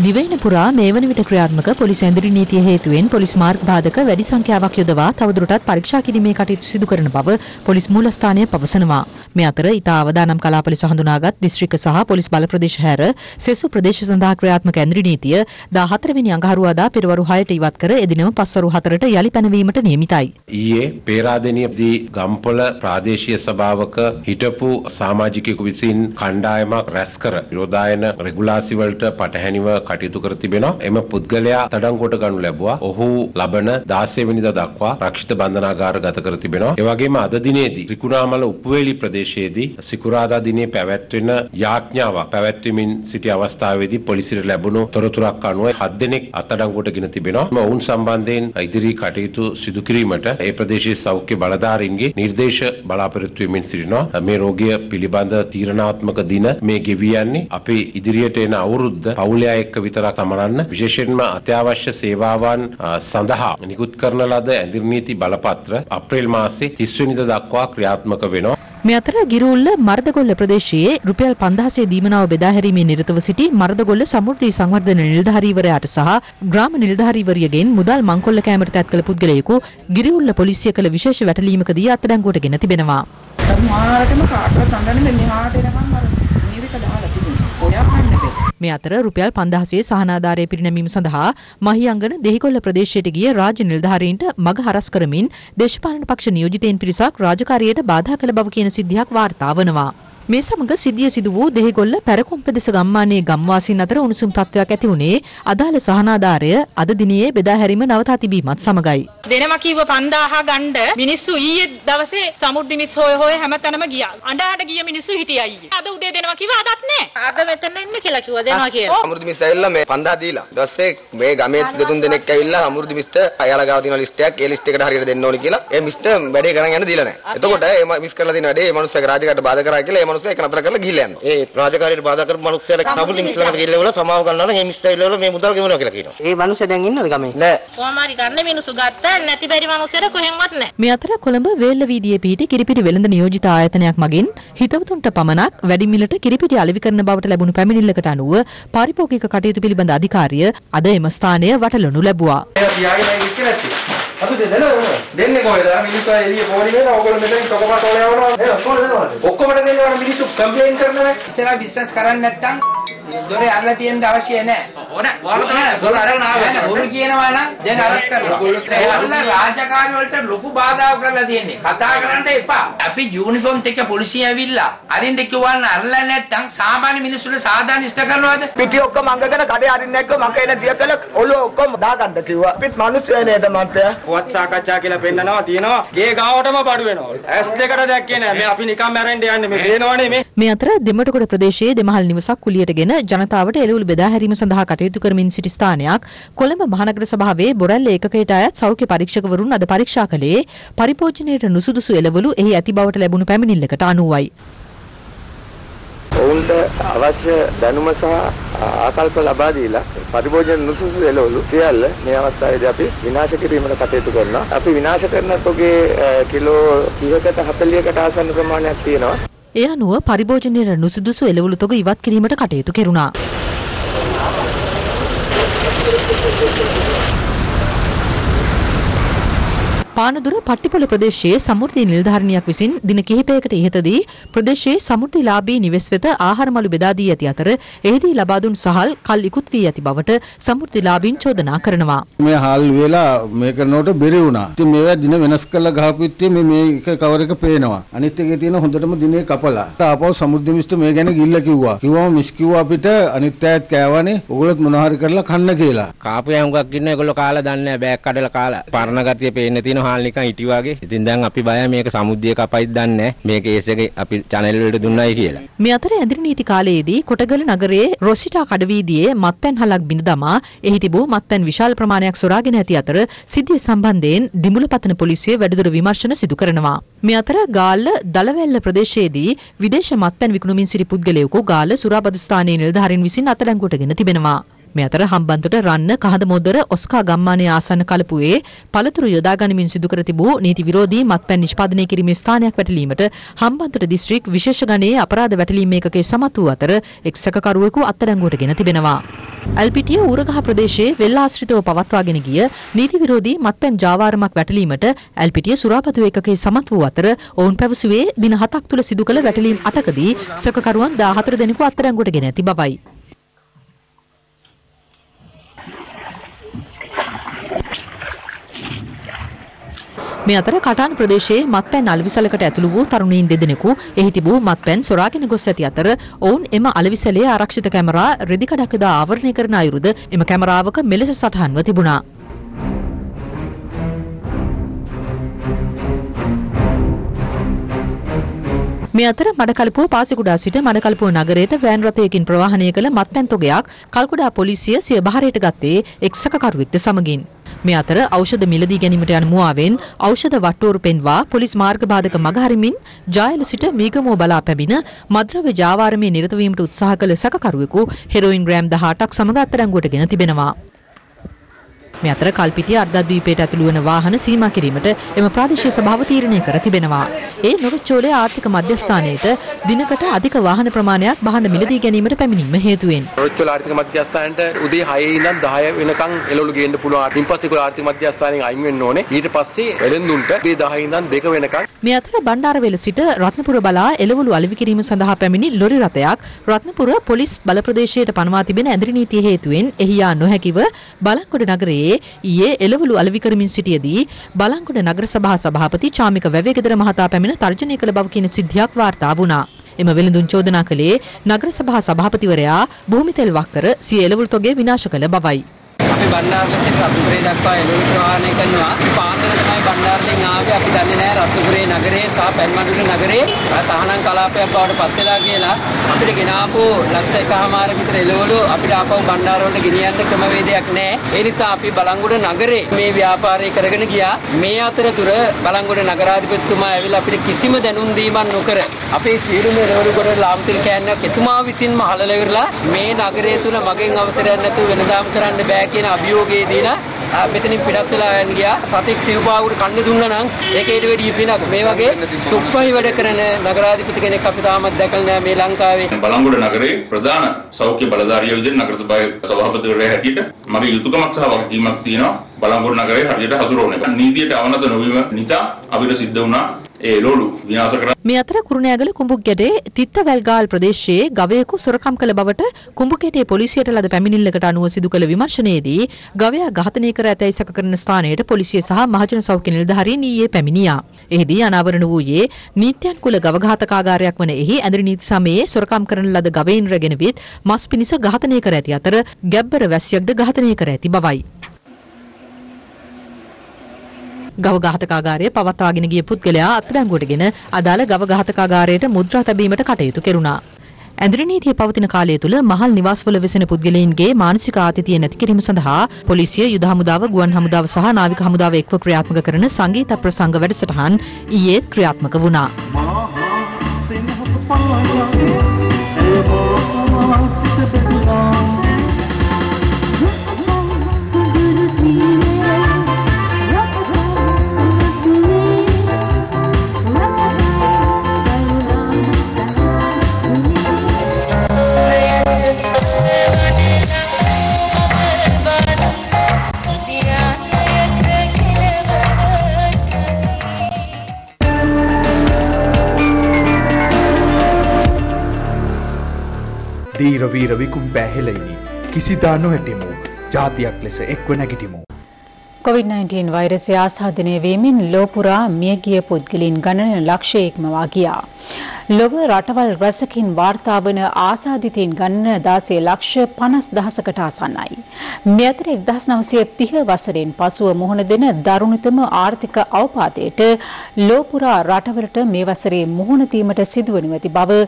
S25: දිවයින පුරා මේ වන විට ක්‍රියාත්මක පොලිස් ඇඳුරු නීතිය හේතුවෙන් පොලිස් මාර්ග බාධක වැඩි සංඛ්‍යාවක් යොදවා තවදුරටත් පරීක්ෂා කිරීමේ කටයුතු සිදු කරන බව පොලිස් මූලස්ථානය පවසනවා. මේ අතර ඉතා අවදානම් කලා පොලිස හඳුනාගත් දිස්ත්‍රික්ක සහ පොලිස් බල ප්‍රදේශ හැර සෙසු ප්‍රදේශ සඳහා ක්‍රියාත්මක ඇඳුරු නීතිය 14 වෙනි අඟහරුවාදා පෙරවරු 6ට ඉවත් කර එදිනම පස්වරු 4ට යලි පැනවීමට නියමිතයි.
S26: ඊයේ පේරාදෙණියේදී ගම්පොළ ප්‍රාදේශීය සභාවක හිටපු සමාජිකයෙකු විසින් කණ්ඩායමක් රැස් කර විරෝධායන රෙගුලාසි වලට පටහැනිව කටයුතු කර තිබෙනවා. එම පුද්ගලයා අත්අඩංගුවට ගනු ලැබුවා. ඔහු ලබන 16 වෙනිදා දක්වා රක්ෂිත බන්ධනාගාර ගත කර තිබෙනවා. ඒ වගේම අද දිනේදී ත්‍රිකුණාමල උප්පුවේලි ප්‍රදේශයේදී සිකුරාදා දිනේ පැවැත්වෙන යාඥාවක් පැවැත්වීමින් සිටි අවස්ථාවේදී පොලිසියට ලැබුණු තොරතුරක් අනුව හත් දෙනෙක් අත්අඩංගුවට ගෙන තිබෙනවා. ඔවුන් සම්බන්ධයෙන් ඉදිරි කටයුතු සිදු කිරීමට ඒ ප්‍රදේශයේ සෞඛ්‍ය බලධාරීන්ගේ නිර්දේශ බලාපොරොත්තු වෙමින් සිටිනවා. මේ රෝගය පිළිබඳ තීරණාත්මක දින මේ ගෙවී යන්නේ අපි ඉදිරියට එන අවුරුද්ද පවුලයා එක්ක විතරක් සමරන්න විශේෂයෙන්ම අත්‍යවශ්‍ය සේවාවන් සඳහා නිකුත් කරන ලද ඇඳිරි නීති බලපත්‍ර අප්‍රේල් මාසේ 30 වෙනිදා දක්වා ක්‍රියාත්මක වෙනවා.
S25: මේ අතර ගිරුල්ල මර්දගොල්ල ප්‍රදේශයේ රුපියල් 5000 දීමනාව බෙදා හැරීමේ නිරතව සිටි මර්දගොල්ල සමෘද්ධි සංවර්ධන නිලධාරීවරයාට සහ ග්‍රාම නිලධාරීවරියගෙන් මුදල් මංකොල්ල කැමරට තැත් කළ පුද්ගලයෙකු ගිරිඋල්ල පොලිසිය කළ විශේෂ වැටලීමකදී අත්අඩංගුවට ගෙන තිබෙනවා.
S20: මාරටම කාටවත් අඬන්නේ මෙහාට එනකම් අර නීරික දාලා තිබුණා. ඔයා කන්න බෑ.
S25: මේ අතර රුපියල් 5000 සහනාධාරය පිරිනැමීම සඳහා මහියංගන දෙහිකොල්ල ප්‍රදේශයට ගිය රාජ්‍ය නිලධාරීන්ට මග හරස් කරමින් දේශපාලන පක්ෂ නියෝජිතයින් පිරිසක් රාජකාරියට බාධා කළ බව කියන සිද්ධියක් වාර්තා වනවා. මේ සමග සිද්ධිය සිදු වූ දෙහිගොල්ල පැරකුම් පෙදෙස ගම්මානයේ ගම්වාසීන් අතර උණුසුම් තත්ත්වයක් ඇති වුණේ අදාළ සහනාධාරය අද දිනේ බෙදා හැරීම නවතා තිබීමත් සමගයි.
S27: දෙනම කිව්ව 5000 ගණ්ඩ මිනිස්සු ඊයේ දවසේ සමුද්දි මිස් හොය හොය හැමතැනම ගියා. අඬ අඬ ගිය මිනිස්සු හිටියා ඊයේ. අද උදේ දෙනවා කිව්වා අදත් නෑ. අද මෙතන ඉන්න කියලා කිව්වා දෙනවා කියලා.
S28: අමෘත මිස් ඇවිල්ලා මේ 5000 දීලා. ඊට පස්සේ මේ ගමේ දෙතුන් දෙනෙක් ඇවිල්ලා අමෘත මිස්ට අයාලා ගාව තියෙන ලිස්ට් එකක් ඒ ලිස්ට් එකට හරියට දෙන්න ඕනි කියලා ඒ මිස්ට වැඩේ කරන් යන්න දීලා නැහැ. එතකොට ඒ මිස් කරලා තියෙන වැඩේ ඒ මනුස්සයාගේ රාජකාරියට බාධා කරා කියලා ඒ මනුස්සයා ඒක නතර කරලා ගිහිල්ලා යනවා.
S29: ඒ රාජකාරියට බාධා කරපු මිනිස්සුන්ට සමුදි මිස්ලකට ගිහිල්ලා සමාව ගන්නවා නම් ඒ මිස් ඇවිල්ලා මේ මුදල් ගෙවනවා කියලා කියනවා.
S22: ඒ මිනිස්සු දැන් ඉන්නවද ගමේ?
S29: නෑ.
S27: කොහොමාරි ගන්න මිනිස්සු ගත්තා නැති බැරි මිනිස්සුන්ට කොහෙන්වත් නෑ.
S25: මේ අතර කොළඹ වේල්ල වීදියේ පිහිටි කිරිපිටි වෙළඳ නියෝජිත ආයතනයක් මගින් හිතවතුන්ට පමණක් වැඩි මිලට කිරිපිටි අලෙවි කරන බවට ලැබුණු පැමිණිල්ලකට අනුව පාරිභෝගික කටයුතු පිළිබඳ අධිකාරිය අද එම ස්ථානය වටලනු ලැබුවා.
S13: අපි දෙන්න දෙන්නේ කොහෙද? අර මිනිස්සු එළිය පොඩි වෙනවා. ඔයගොල්ලෝ මෙතනින් තොකමට ඔල යවනවා. ඒ ඔක්කොම දෙනවා. ඔක්කොම දෙනවා මිනිස්සු කම්ප්ලේන් කරනවා.
S20: ඉස්සරහ බිස්නස් කරන්නේ නැත්නම් දොරේ අරලා තියෙන්න අවශ්‍ය නැහැ. ඕන ඔයාලා තමයි දොර අරගෙන ආවේ. බොරු කියනවා නම් දැන් අරස් කරනවා. ඒවල රාජකාරී වලට ලොකු බාධාවක් කරලා තියෙන්නේ. කතා කරන්න එපා. අපි යුනිෆෝම් එක පොලිසිය ඇවිල්ලා අරින්න කිව්වන්න අරලා නැත්නම් සාමාන්‍ය මිනිස්සුන්ට සාධාරණ ඉෂ්ට කරනවද?
S30: පිටි ඔක්කොම අංගගෙන කඩේ අරින්න නැක්ක මම එන දියකල ඔළුව ඔක්කොම දාගන්න කිව්වා. අපිත් මිනිස්සු නේද මන්තයා?
S31: පුවත් සාකච්ඡා කියලා පෙන්නනවා තියෙනවා. ගේ ගාවටම බඩු වෙනවා. ඇස් දෙකට දැක්කේ නෑ. මේ අපි නිකන් මැරෙන්න යන්නේ. මේ පේනවනේ මේ.
S25: මේ අතර දෙමටකොඩ ප්‍රදේශයේ දෙමහල් නිවසක් කුලියටගෙන ජනතාවට එළවලු බෙදා හැරීම සඳහා කටයුතු කරමින් සිටි ස්ථානයක් කොළඹ මහනගර සභාවේ බොරැල්ල ඒකකයට අයත් සෞඛ්‍ය පරීක්ෂකවරුන් අද පරීක්ෂා කළේ පරිභෝජනයට නුසුදුසු එළවලු එහි ඇති බවට ලැබුණු පැමිණිල්ලකට අනුවයි.
S32: ඔවුන්ට අවශ්‍ය දැනුම සහ ආකල්ප ලබා දීලා පරිභෝජන නුසුසු එළවලු සියල්ල මේ අවස්ථාවේදී අපි විනාශ කිරීමට කටයුතු කරනවා. අපි විනාශ කරන තොගේ කිලෝ 30කට 40කට ආසන්න ප්‍රමාණයක් තියෙනවා.
S25: ඒ අනුව පරිභෝජනයට නුසුදුසු එළවලු තොග ඉවත් කිරීමට කටයුතු කෙරුණා. පානදුර පට්ටිපොළ ප්‍රදේශයේ සමෘද්ධි නිලධාරණියක් විසින් දින කිහිපයකට ඉහතදී ප්‍රදේශයේ සමෘද්ධිලාභී නිවෙස් වෙත ආහාරමලු බෙදා දී ඇති අතර එහිදී ලබා දුන් සහල් කල් ඉක්ුත් වී ඇති බවට සමෘද්ධිලාභීන් චෝදනා කරනවා.
S5: මේ හාල් වෙලා මේ කරනකොට බෙරි වුණා. ඉතින් මේවා දින වෙනස් කරලා ගහපු ඉතින් මේ මේක කවර එක පේනවා. අනිත් එකේ තියෙන හොඳටම දිනේ කපලා. ආපහු සමෘද්ධි මිස්ට මේ ගැන ගිල්ල කිව්වා. කිව්වම මිස් කිව්වා අපිට අනිත් අයත් කෑවනේ. ඔයගොල්ලොත් මොන හරි කරලා කන්න කියලා.
S33: කාපු යමුකක් ඉන්න ඒගොල්ලෝ කාලා දන්නේ නැහැ. බෑග් කඩලා කාලා. පරණ ගතිය පේන්න තියෙන හාල් නිකන් ඉටි වගේ. ඉතින් දැන් අපි බයයි මේක සමුද්දිය කපයිද දන්නේ නැහැ. මේ කේස් එක අපි channel වලට දුන්නයි කියලා.
S25: මේ අතර ඇඳිරි නීති කාලයේදී කොටගල නගරයේ රොසිටා කඩවීදියේ මත්පැන් හලක් බිඳ දමා එහි තිබූ මත්පැන් විශාල ප්‍රමාණයක් සොරාගෙන ඇති අතර සිද්ධිය සම්බන්ධයෙන් දිමුලපතන පොලිසිය වැඩිදුර විමර්ශන සිදු කරනවා. මේ අතර ගාල්ල දලවැල්ල ප්‍රදේශයේදී විදේශ මත්පැන් විකුණමින් සිටි පුද්ගලයෙකු ගාල්ල සුරාබදු ස්ථානයේ නිලධාරීන් විසින් අත්අඩංගුවටගෙන තිබෙනවා. මේ අතර හම්බන්තොට රන්න කහද මොදර ඔස්කා ගම්මානයේ ආසන්න කලපුවේ පළතුරු යොදා ගනිමින් සිදු කර තිබූ නීති විරෝධී මත්පැන් නිෂ්පාදනය කිරීමේ ස්ථානයක් වැටලීමට හම්බන්තොට දිස්ත්‍රික් විශේෂ ගණයේ අපරාධ වැටලීම් ඒකකයේ සමත් වූ අතර එක් සැකකරුවෙකු අත්අඩංගුවටගෙන තිබෙනවා. ඇල්පිටිය ඌරගහ ප්‍රදේශයේ වෙල්ලාශ්‍රිතව පවත්වාගෙන ගිය නීති විරෝධී මත්පැන් ජාවාරමක් වැටලීමට ඇල්පිටිය සුරාපතු ඒකකයේ සමත් වූ අතර ඔවුන් පැවසුවේ දින හතක් තුළ සිදු කළ වැටලීම් අටකදී සැකකරුවන් 14 දෙනෙකු අත්අඩංගුවට ගෙන ඇති බවයි. මේ අතර කටාන ප්‍රදේශයේ මත්පැන් අලවිසලකට ඇතුළු වූ තරුණීන් දෙදෙනෙකු එහි තිබූ මත්පැන් සොරාගෙන ගොස් ඇති අතර ඔවුන් එම අලවිසලේ ආරක්ෂිත කැමරා රෙදිකඩක් යොදා ආවරණය කරන අයුරුද එම කැමරාවක මෙලෙස සටහන්ව තිබුණා. මේ අතර මඩකලපුව පාසිකුඩා සිට මඩකලපුව නගරයට වෑන් රථයකින් ප්‍රවාහනය කළ මත්පැන් තොගයක් කල්කුඩා පොලිසිය සිය බහරයට ගත්තේ එක් සැකකරුවෙක්ද සමගින්. මේ අතර ඖෂධ මිලදී ගැනීමට යන මුවාවෙන් ඖෂධ වට්ටෝරු පෙන්වා පොලිස් මාර්ගබාධක මගහරිමින් ජායල සිට මීගමුව බලා පැමිණ මද්‍රව්‍ය ජාවාරමේ නිරත වීමට උත්සාහ කළ සැකකරුවෙකු හෙරොයින් ග්‍රෑම් 18ක් සමග අත්අඩංගුවට ගෙන තිබෙනවා. මේ අතර කල්පිටිය අර්ධද්වීපයට ඇතුළු වන වාහන සීමා කිරීමට එම ප්‍රාදේශීය සභාව තීරණය කර තිබෙනවා. ඒ නොරොච්චෝලේ ආර්ථික මධ්‍යස්ථානයේට දිනකට අධික වාහන ප්‍රමාණයක් බහන මිලදී ගැනීමට පැමිණීම හේතුවෙන්.
S13: රොච්චෝල ආර්ථික මධ්‍යස්ථානයට උදේ 6 ඉඳන් 10 වෙනකන් එළවලු ගේන්න පුළුවන්. ඊට පස්සේ ඒගොල්ලෝ ආර්ථික මධ්‍යස්ථානයෙන් අයින් වෙන්න ඕනේ. ඊට පස්සේ වෙළඳුන්ට උදේ 10 ඉඳන් 2 වෙනකන්
S25: මේ අතර බණ්ඩාරවේල සිට රත්නපුර බලා එළවලු අලෙවි කිරීම සඳහා පැමිණි ලොරි රථයක් රත්නපුර පොලිස් බල ප්‍රදේශයට පනවා තිබෙන ඇඳරි නීතිය හේතුවෙන් එහි යා නොහැකිව බලංගොඩ නගරයේ ඊයේ එළවලු අලෙවි කරමින් සිටියේදී බලංගොඩ නගර සභා සභාපති චාමික වැවේගෙදර මහතා පැමිණ තර්ජනය කළ බව කියන සිද්ධියක් වාර්තා වුණා. එම වෙළඳුන් චෝදනා කළේ නගර සභා සභාපතිවරයා භූමිතෙල් වක්කර සිය එළවලු තොගේ විනාශ කළ බවයි.
S34: අපි බණ්ඩාරල සිට රත්නපුරේ දක්වා එළවලු ප්‍රවාහනය කරනවා. පාන්දර තමයි බණ්ඩාරලෙන් ආවේ අපි දන්නේ නැහැ රත්නපුරේ නගරේ සහ පැන්මඩුල්ල නගරේ තහනම් කලාපයක් බවට පත් වෙලා කියලා අපිට ගෙනාපු ලක්ෂ එකමාර විතර එළවලු අපිට ආපහු බණ්ඩාර වලට ගෙනියන්න ක්‍රමවේදයක් නැහැ. ඒ නිසා අපි බලංගොඩ නගරේ මේ ව්‍යාපාරය කරගෙන ගියා. මේ අතරතුර බලංගොඩ නගරාධිපතිතුමා ඇවිල්ලා අපිට කිසිම දැනුම් දීමක් නොකර අපේ සියලුම එළවලු කොට ලාම්තිල් කෑන්නක් එතුමා විසින්ම හලලා ඉවරලා මේ නගරය තුල මගෙන් අවසරයක් නැතුව වෙනදාම් කරන්න බෑ කියන අභියෝගයේ දීලා මෙතනින් පිටත් වෙලා යන්න ගියා. සතෙක් සිව්පාවුට කන්න දුන්නා නම් ඒකේට වැඩි පිනක්. මේ වගේ තුප්පහි වැඩ කරන නගරාධිපති කෙනෙක් අපි තාමත් දැකලා නෑ මේ ලංකාවේ.
S35: බලංගොඩ නගරේ ප්‍රධාන සෞඛ්‍ය බලධාරිය විදිහට නගර සභාවේ සභාපතිවරයා හැටියට මගේ යුතුයකමක් සහ වගකීමක් තියෙනවා බලංගොඩ නගරේ හරියට හසුරවන එක. නීතියට අවනත නොවීම නිසා අපිට සිද්ධ වුණා ඒ එළවලු විනාශ කර
S25: මේ අතර කුරුණෑගල කුඹුග්ගැටේ තිත්තවැල්ගාල් ප්‍රදේශයේ ගවයෙකු සොරකම් කළ බවට කුඹුගැටේ පොලිසියට ලද පැමිණිල්ලකට අනුව සිදු කළ විමර්ශනයේදී ගවයා ඝාතනය කර ඇතැයි සැක කරන ස්ථානයට පොලිසිය සහ මහජන සෞඛ්‍ය නිලධාරීන් ඊයේ පැමිණියා. එහිදී අනාවරණ වූයේ නීත්‍යන්කුල ගව ඝාතකාගාරයක් වන එහි ඇඳරි නීති සමයේ සොරකම් කරන ලද ගවයින් රැගෙන විත් මස් පිණිස ඝාතනය කර ඇති අතර ගැබ්බර වැස්සියක්ද ඝාතනය කර ඇති බවයි. ගව ඝාතකාගාරය පවත්වාගෙන ගිය පුද්ගලයා අත්අඩංගුවටගෙන අදාළ ගව ඝාතකාගාරයට මුද්‍රා තැබීමට කටයුතු කෙරුණා. ඇඳරි නීතිය පවතින කාලය තුළ මහල් නිවාස්වල වෙසෙන පුද්ගලයින්ගේ මානසික ආතතිය නැති කිරීම සඳහා පොලිසිය යුද හමුදාව ගුවන් හමුදාව සහ නාවික හමුදාව එක්ව ක්‍රියාත්මක කරන සංගීත ප්‍රසංග වැඩසටහන් ඊයේ ක්‍රියාත්මක වුණා.
S36: දීරවීර විකුම් බෑහෙලයිනි කිසිදා නොහැටිමු ජාතියක් ලෙස එක්ව නැගිටිමු.
S4: කොවිD-19 වෛරසය ආසාදනය වීමෙන් ලෝපුරා මියගිය පුද්ගලින් ගණන ලක්ෂය ඉක්මවා ගියා. ලොව රටවල් රැසකින් වාර්තා වන ආසාදිතයින් ගණන දාසය ලක්ෂ පනස් දහසකට ආසන්නයි. මේ අතර එක්දහස් නවසය තිහ වසරෙන් පසුව මුහුණ දෙන දරුණුතම ආර්ථික අවපාතයට ලෝපුරා රටවලට මේ වසරේ මුහුණ දීමට සිදුවනු ඇති බව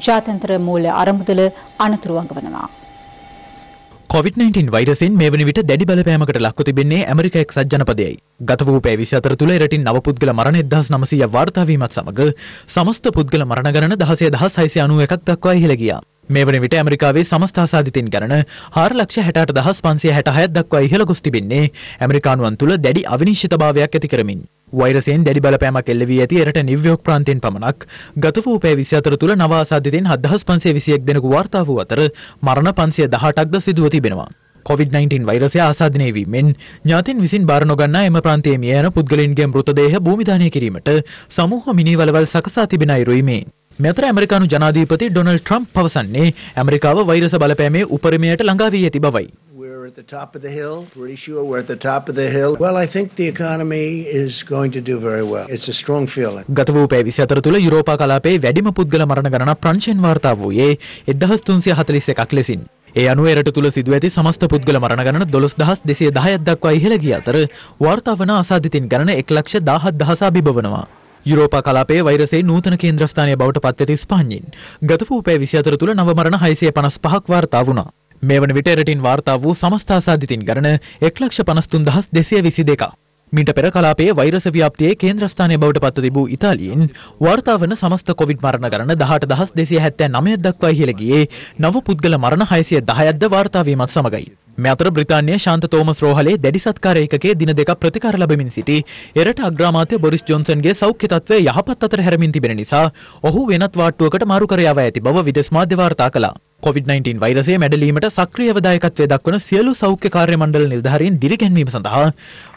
S4: ජාත්‍යන්තර මූල්‍ය අරමුදල අනතුරුවඟ වනවා.
S37: COVID-19 වෛරසෙන් මේ වන විට දැඩි බලපෑමකට ලක්ව තිබෙන්නේ ඇමරික එක්සත් ජනපදයයි. ගත වූ පැය 24 තුළ එරටින් නව පුද්ගල මරණ 1900 වාර්තා වීමත් සමග සමස්ත පුද්ගල මරණ ගණන 16691ක් දක්වා ඉහළ ගියා. මේ වන විට ඇමරිකාවේ සමස්ත ආසාදිතින් ගණන 468566 දක්වා ඉහළ ගොස් තිබෙන්නේ ඇමරිකානුවන් තුළ දැඩි අවිනිශ්චිතභාවයක් ඇති කරමින්. වෛරසයෙන් දැඩි බලපෑමක් එල්ල වී ඇති එරට නිව්යෝක් ප්‍රාන්තයෙන් පමණක් ගත වූ පැය 24 තුළ නව ආසාදිතයින් 7521 දෙනෙකු වාර්තා වූ අතර මරණ 518ක්ද සිදුව තිබෙනවා. COVID-19 වෛරසය ආසාදනය වීමෙන් ඥාතින් විසින් බාර නොගන්නා එම ප්‍රාන්තයේ මිය යන පුද්ගලයන්ගේ මෘතදේහ භූමිදානය කිරීමට සමූහ මිනිවලවල් සකසා තිබෙන අයුරුයි මේ. මෙතර ඇමරිකානු ජනාධීපති ඩොනල් ට්‍රම්ප් පවසන්නේ ඇමරිකාව වෛරස බලපෑමේ උපරිමයට ළඟා වී ඇති බවයි.
S38: At the top of the hill. Pretty sure we're at the top of the hill. Well, I think the economy is going to do very well. It's a strong feeling.
S37: ගත වූ පැය 24 තුළ යුරෝපා කලාපයේ වැඩිම පුද්ගල මරණ ගණන ප්‍රංශයෙන් වාර්තා වූයේ 1341ක් ලෙසින්. ඒ අනුව එරට තුළ සිදුව ඇති සමස්ත පුද්ගල මරණ ගණන 12210ක් දක්වා ඉහළ ගිය අතර වාර්තා වන අසාධිතින් ගණන 117000 අභිබවනවා. යුරෝපා කලාපයේ වෛරසයේ නූතන කේන්ද්‍රස්ථානය බවට පත් ඇති ස්පාඤ්ඤෙන් ගත වූ පැය 24 තුළ නව මරණ 655ක් වාර්තා වුණා. මේ වන විට එරටින් වාර්තා වූ සමස්ත ආසාදිතින් ගණන 153222ක්. මීට පෙර කලාපයේ වෛරස ව්‍යාප්තියේ කේන්ද්‍රස්ථානය බවට පත්ව තිබූ ඉතාලියෙන් වාර්තා වන සමස්ත කොවිඩ් මරණ ගණන 18279 දක්වා ඉහළ ගියේ නව පුද්ගල මරණ 610ක්ද වාර්තා වීමත් සමගයි. මේ අතර බ්‍රිතාන්‍යයේ ශාන්ත තෝමස් රෝහලේ දැඩි සත්කාර ඒකකයේ දින දෙකක් ප්‍රතිකාර ලැබමින් සිටි එරට අග්‍රාමාත්‍ය බොරිස් ජොන්සන්ගේ සෞඛ්‍ය තත්ත්වය යහපත් අතර හැරමින් තිබෙන නිසා ඔහු වෙනත් වාට්ටුවකට මාරු කර යවා ඇති බව විදේශ මාධ්‍ය වාර්තා කළා. COVID-19 වෛරසය මැඩලීමට සක්‍රියව දායකත්වය දක්වන සියලු සෞඛ්‍ය කාර්ය මණ්ඩල නිලධාරීන් දිරිගැන්වීම සඳහා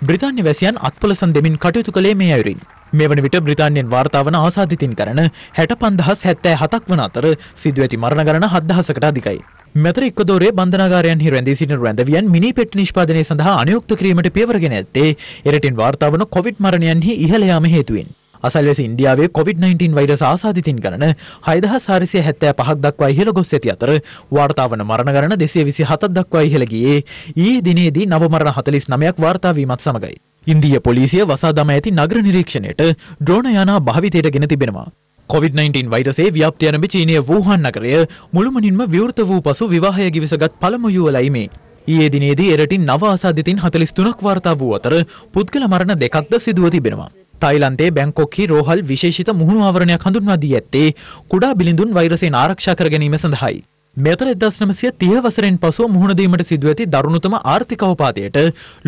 S37: බ්‍රිතාන්‍ය වැසියන් අත්පොලසන් දෙමින් කටයුතු කළේ මේ අයුරින්. මේ වන විට බ්‍රිතාන්‍යයෙන් වාර්තා වන ආසාදිතින් කරන 65077ක් වන අතර සිදුව ඇති මරණ ගණන 7000කට අධිකයි. මෙතර එක්වදෝරේ බන්ධනාගාරයන්හි රැඳී සිටින රැඳවියන් මිනි පෙට්ටි නිෂ්පාදනය සඳහා අනුයුක්ත කිරීමට පියවරගෙන ඇත්තේ එරටින් වාර්තා වන කොවිඩ් මරණයන්හි ඉහළ යාම හේතුවෙන්. අසල්වැසි ඉන්දියාවේ COVID-19 වෛරස ආසාදිතින් ගණන 6475ක් දක්වා ඉහළ ගොස් ඇති අතර වාර්තා වන මරණ ගණන 227ක් දක්වා ඉහළ ගියේ ඊයේ දිනේදී නව මරණ 49ක් වාර්තා වීමත් සමගයි. ඉන්දිය පොලිසිය වසා දමා ඇති නගර නිරීක්ෂණයට ඩ්‍රෝන යානා භාවිතයට ගෙන තිබෙනවා. COVID-19 වෛරසේ ව්‍යාප්තිය ආරම්භ චීනයේ වූහාන් නගරය මුළුමනින්ම විවෘත වූ පසු විවාහය ගිවිසගත් පළමු යුවලයි මේ. ඊයේ දිනේදී එරටින් නව ආසාදිතින් 43ක් වාර්තා වූ අතර පුද්ගල මරණ දෙකක්ද සිදුව තිබෙනවා. තායිලන්තයේ බැංකොක්හි රෝහල් විශේෂිත මුහුණු ආවරණයක් හඳුන්වා දී ඇත්තේ කුඩා බිලිඳුන් වෛරසයෙන් ආරක්ෂා කර ගැනීම සඳහායි. මෙතර එදස් නමසිය තිය වසරෙන් පසුව මුහුණදීමට සිදුව ඇති දරුණුතම ආර්ථික අවපාතයට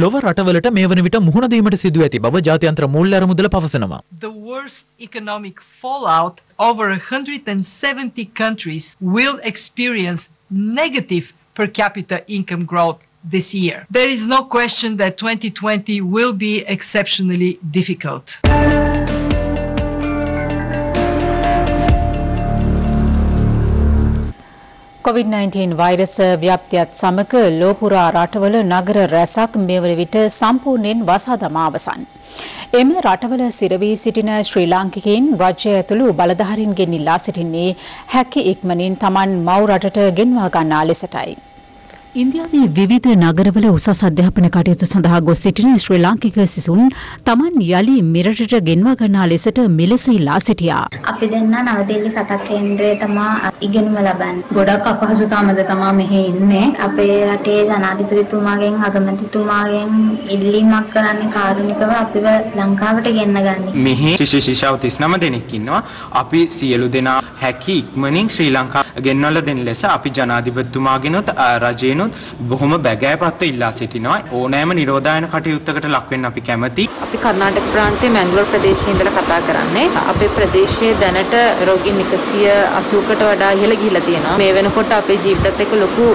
S37: ලොව රටවලට මේ වන විට මුහුණදීමට සිදුව ඇති බව ජාත්‍යන්ත්‍ර මුල්ල අරමුදල පවසනවා.
S39: The worst economic fallout over 170 countries will experience negative per capita income growth this year. There is no question that 2020 will be exceptionally difficult.
S4: COVID-19 වෛරස ව්‍යාප්තියත් සමග ලෝපුරා රටවල නගර රැසක් මෙවර විට සම්පූර්ණයෙන් වසා දමා අවසන්. එම රටවල සිරවී සිටින ශ්‍රී ලාංකිකයින් රජය ඇතුළු බලධාරීන්ගෙන් ඉල්ලා සිටින්නේ හැකි ඉක්මනින් තමන් මව් රටට ගෙන්වා ගන්නා ලෙසටයි. ඉන්දියාවේ විවිධ නගරවල උසස් අධ්‍යාපන කටයුතු සඳහා ගොස් සිටින ශ්‍රී ලාංකික සිසුන් තමන් යළි මෙරටට ගෙන්වා ගන්නා ලෙසට මෙලෙස ඉල්ලා සිටියා.
S40: අපි දෙන්න නවදිල්ලි කතා කේන්ද්‍රයේ තමා ඉගෙනුම ලබන්නේ. ගොඩක් අපහසුතාවද තමා මෙහි ඉන්නේ. අපේ රටේ ජනාධිපතිතුමාගෙන් අගමැතිතුමාගෙන් ඉල්ලීමක් කරන්නේ කාරුණිකව අපිව ලංකාවට ගෙන්න ගන්න.
S41: මෙහි ශිෂ්‍ය ශිෂ්‍යාව 39 දෙනෙක් ඉන්නවා. අපි සියලු දෙනා හැකි ඉක්මනින් ශ්‍රී ලංකාව ගෙන්වලා දෙන ලෙස අපි ජනාධිපතිතුමාගෙනුත් රජේනුත් බොහොම බැගෑපත්ව ඉල්ලා සිටිනවා. ඕනෑම නිරෝධායන කටයුත්තකට ලක් වෙන්න අපි කැමැති.
S42: අපි කර්ණාටක ප්‍රාන්තයේ මැංගලෝර් ප්‍රදේශයේ ඉඳලා කතා කරන්නේ. අපේ ප්‍රදේශයේ දැනට රෝගීන් 180කට වඩා ඉහළ ගිහිලා තියෙනවා. මේ වෙනකොට අපේ ජීවිතත් එක්ක ලොකු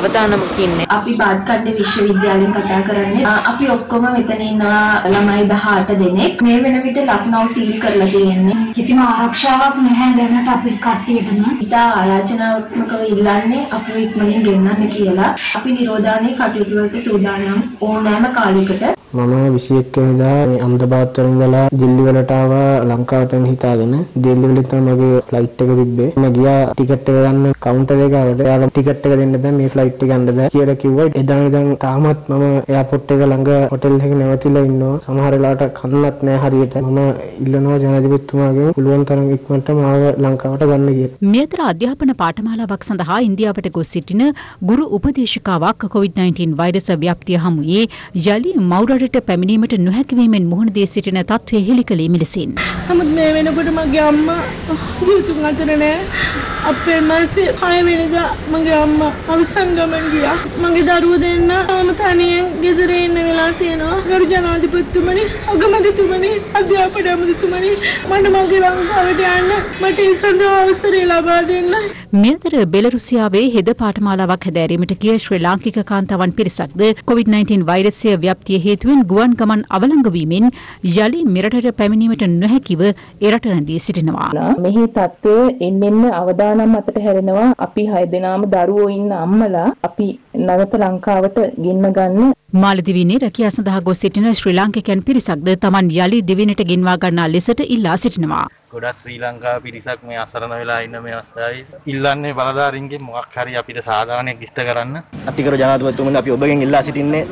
S42: අවදානමක් ඉන්නේ.
S6: අපි බාත්කඩ්ඩේ විශ්වවිද්‍යාලයෙන් කතා කරන්නේ. අපි ඔක්කොම මෙතන ඉන්නවා ළමයි 18 දෙනෙක්. මේ වෙන විට ලක්නෝ සීල් කරලා තියෙන්නේ. කිසිම ආරක්ෂාවක් නැහැ දැනට අපි කට්ටියටම. ඉතා ආයාචනාත්මකව ඉල්ලන්නේ අපිව ඉක්මනින් ගෙන්නන්න කියලා. අපි නිරෝධානයේ කටයුතු වලට සූදානම් ඕනෑම කාලයකට
S43: මම 21 වෙනිදා මේ අහමදාබාද් වලින් ඉඳලා දිල්ලි වලට ආවා ලංකාවට එන්න හිතාගෙන. දිල්ලි වලින් තමයි මගේ ෆ්ලයිට් එක තිබ්බේ. මම ගියා ටිකට් එක ගන්න කවුන්ටර් එක ආවට. එයාලා ටිකට් එක දෙන්න බෑ මේ ෆ්ලයිට් එක යන්න බෑ කියලා කිව්වා. එදා ඉඳන් තාමත් මම එයාපෝට් එක ළඟ හොටෙල් එකේ නැවතිලා ඉන්නවා. සමහර වෙලාවට කන්නත් නෑ හරියට. මම ඉල්ලනවා ජනාධිපතිතුමාගෙන් පුළුවන් තරම් ඉක්මනට මාව ලංකාවට ගන්න කියලා.
S4: මෙතර අධ්‍යාපන පාඨමාලාවක් සඳහා ඉන්දියාවට ගොස් සිටින ගුරු උපදේශිකාවක් COVID-19 වෛරස ව්‍යාප්තිය හමුවේ යලි මවුරටට පැමිණීමට නොහැකිවීමෙන් මුහුණ දී සිටින තත්ත්වය හෙළි කළේ මෙලෙසින්.
S44: නමුත් මේ වෙනකොට මගේ අම්මා ජීවිතුන් අතර නෑ. අප්‍රේල් මාසේ 6 වෙනිදා මගේ අම්මා අවසන් ගමන් ගියා. මගේ දරුවෝ දෙන්න තාම තනියෙන් ගෙදර ඉන්න වෙලා තියෙනවා. ගරු ජනාධිපතිතුමනි, අගමැතිතුමනි, අධ්‍යාපන අමාත්‍යතුමනි මට මගේ ලංකාවට යන්න මට ඒ සඳහා අවසරය ලබා දෙන්න.
S4: මෙතර බෙලරුසියාවේ හෙද පාඨමාලාවක් හැදෑරීමට ගිය ශ්‍රී ලාංකික කාන්තාවන් පිරිසක්ද COVID-19 වෛරසය ව්‍යාප්තිය හේතුවෙන් ගුවන් ගමන් අවලංගු වීමෙන් යලි මෙරටට පැමිණීමට නොහැකිව එරට රැඳී සිටිනවා.
S45: මෙහි තත්ත්වය එන්නෙන්න අවදානම් අතට හැරෙනවා. අපි හය දෙනාම දරුවෝ ඉන්න අම්මලා අපි නැවත ලංකාවට ගෙන්න ගන්න
S4: මාලදිවයිනේ රැකියා සඳහා ගොස් සිටින ශ්‍රී ලාංකිකයන් පිරිසක්ද තමන් යලි දිවිනට ගෙන්වා ගන්නා ලෙසට ඉල්ලා සිටිනවා.
S46: ගොඩක් ශ්‍රී ලංකා පිරිසක් මේ අසරණ වෙලා ඉන්න මේ අවස්ථාවේ ඉල්ලන්නේ බලධාරීන්ගේ මොකක් හරි අපිට සාධාරණයක් ඉෂ්ට කරන්න.
S47: අතිකර ජනාධිපතිතුමනි අපි ඔබගෙන් ඉල්ලා සිටින්නේ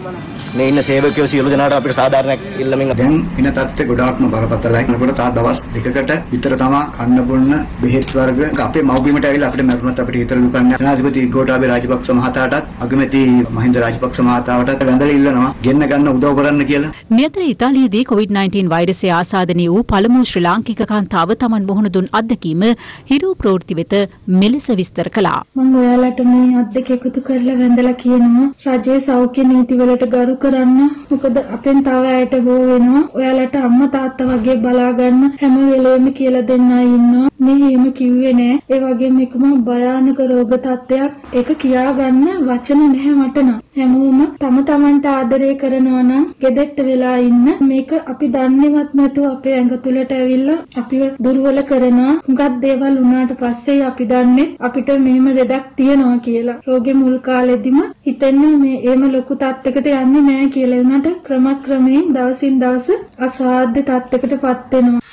S47: මේ ඉන්න සේවකයෝ සියලු දෙනාට අපිට සාධාරණයක් ඉල්ලමින්
S48: දැන් ඉන තත්ත්වය ගොඩාක්ම බරපතලයි. ඒකට තා දවස් දෙකකට විතර තමා කන්න බොන්න බෙහෙත් වර්ග අපේ මව්බිමට ඇවිල්ලා අපිට මරුණත් අපිට හිතර දුකන්නේ. ජනාධිපති ගෝඨාභය රාජපක්ෂ මහතාටත් අගමැති මහින්ද රාජපක්ෂ මහතාවටත් වැඳලා ඉල්ලනවා ගෙන්න ගන්න උදව් කරන්න කියලා.
S4: මෙතර ඉතාලියේදී COVID-19 වෛරසය ආසාදනය වූ පළමු ශ්‍රී ලාංකික කාන්තාව තමන් මුහුණ දුන් අත්දැකීම හිරු ප්‍රවෘත්ති වෙත මෙලෙස විස්තර කළා.
S6: මම ඔයාලට මේ අත්දැක එකතු කරලා වැඳලා කියනවා රජයේ සෞඛ්‍ය නීතිවලට ගරු කරන්න. මොකද අපෙන් තව අයට බෝ වෙනවා. ඔයාලට අම්මා තාත්තා වගේ බලා ගන්න හැම වෙලේම කියලා දෙන්න ඉන්නවා. මේ එහෙම කිව්වේ නෑ. ඒ වගේම එකම භයානක රෝග තත්ත්වයක්. ඒක කියා ගන්න වචන නැහැ මට නම්. හැමෝම තම තමන්ට ආදරය කරනවා නම් ගෙදෙට්ට වෙලා ඉන්න. මේක අපි දන්නේවත් නැතුව අපේ ඇඟ තුලට ඇවිල්ලා අපිව දුර්වල කරනවා. හුඟක් දේවල් වුණාට පස්සේ අපි දන්නේ අපිට මෙහෙම ලෙඩක් තියෙනවා කියලා. රෝගේ මුල් කාලෙදිම හිතෙන්නේ මේ එහෙම ලොකු තත්යකට යන්නේ නැහැ කියලා. උනට ක්‍රමක්‍රමයෙන් දවසින් දවස අසාධ්‍ය තත්යකටපත් වෙනවා.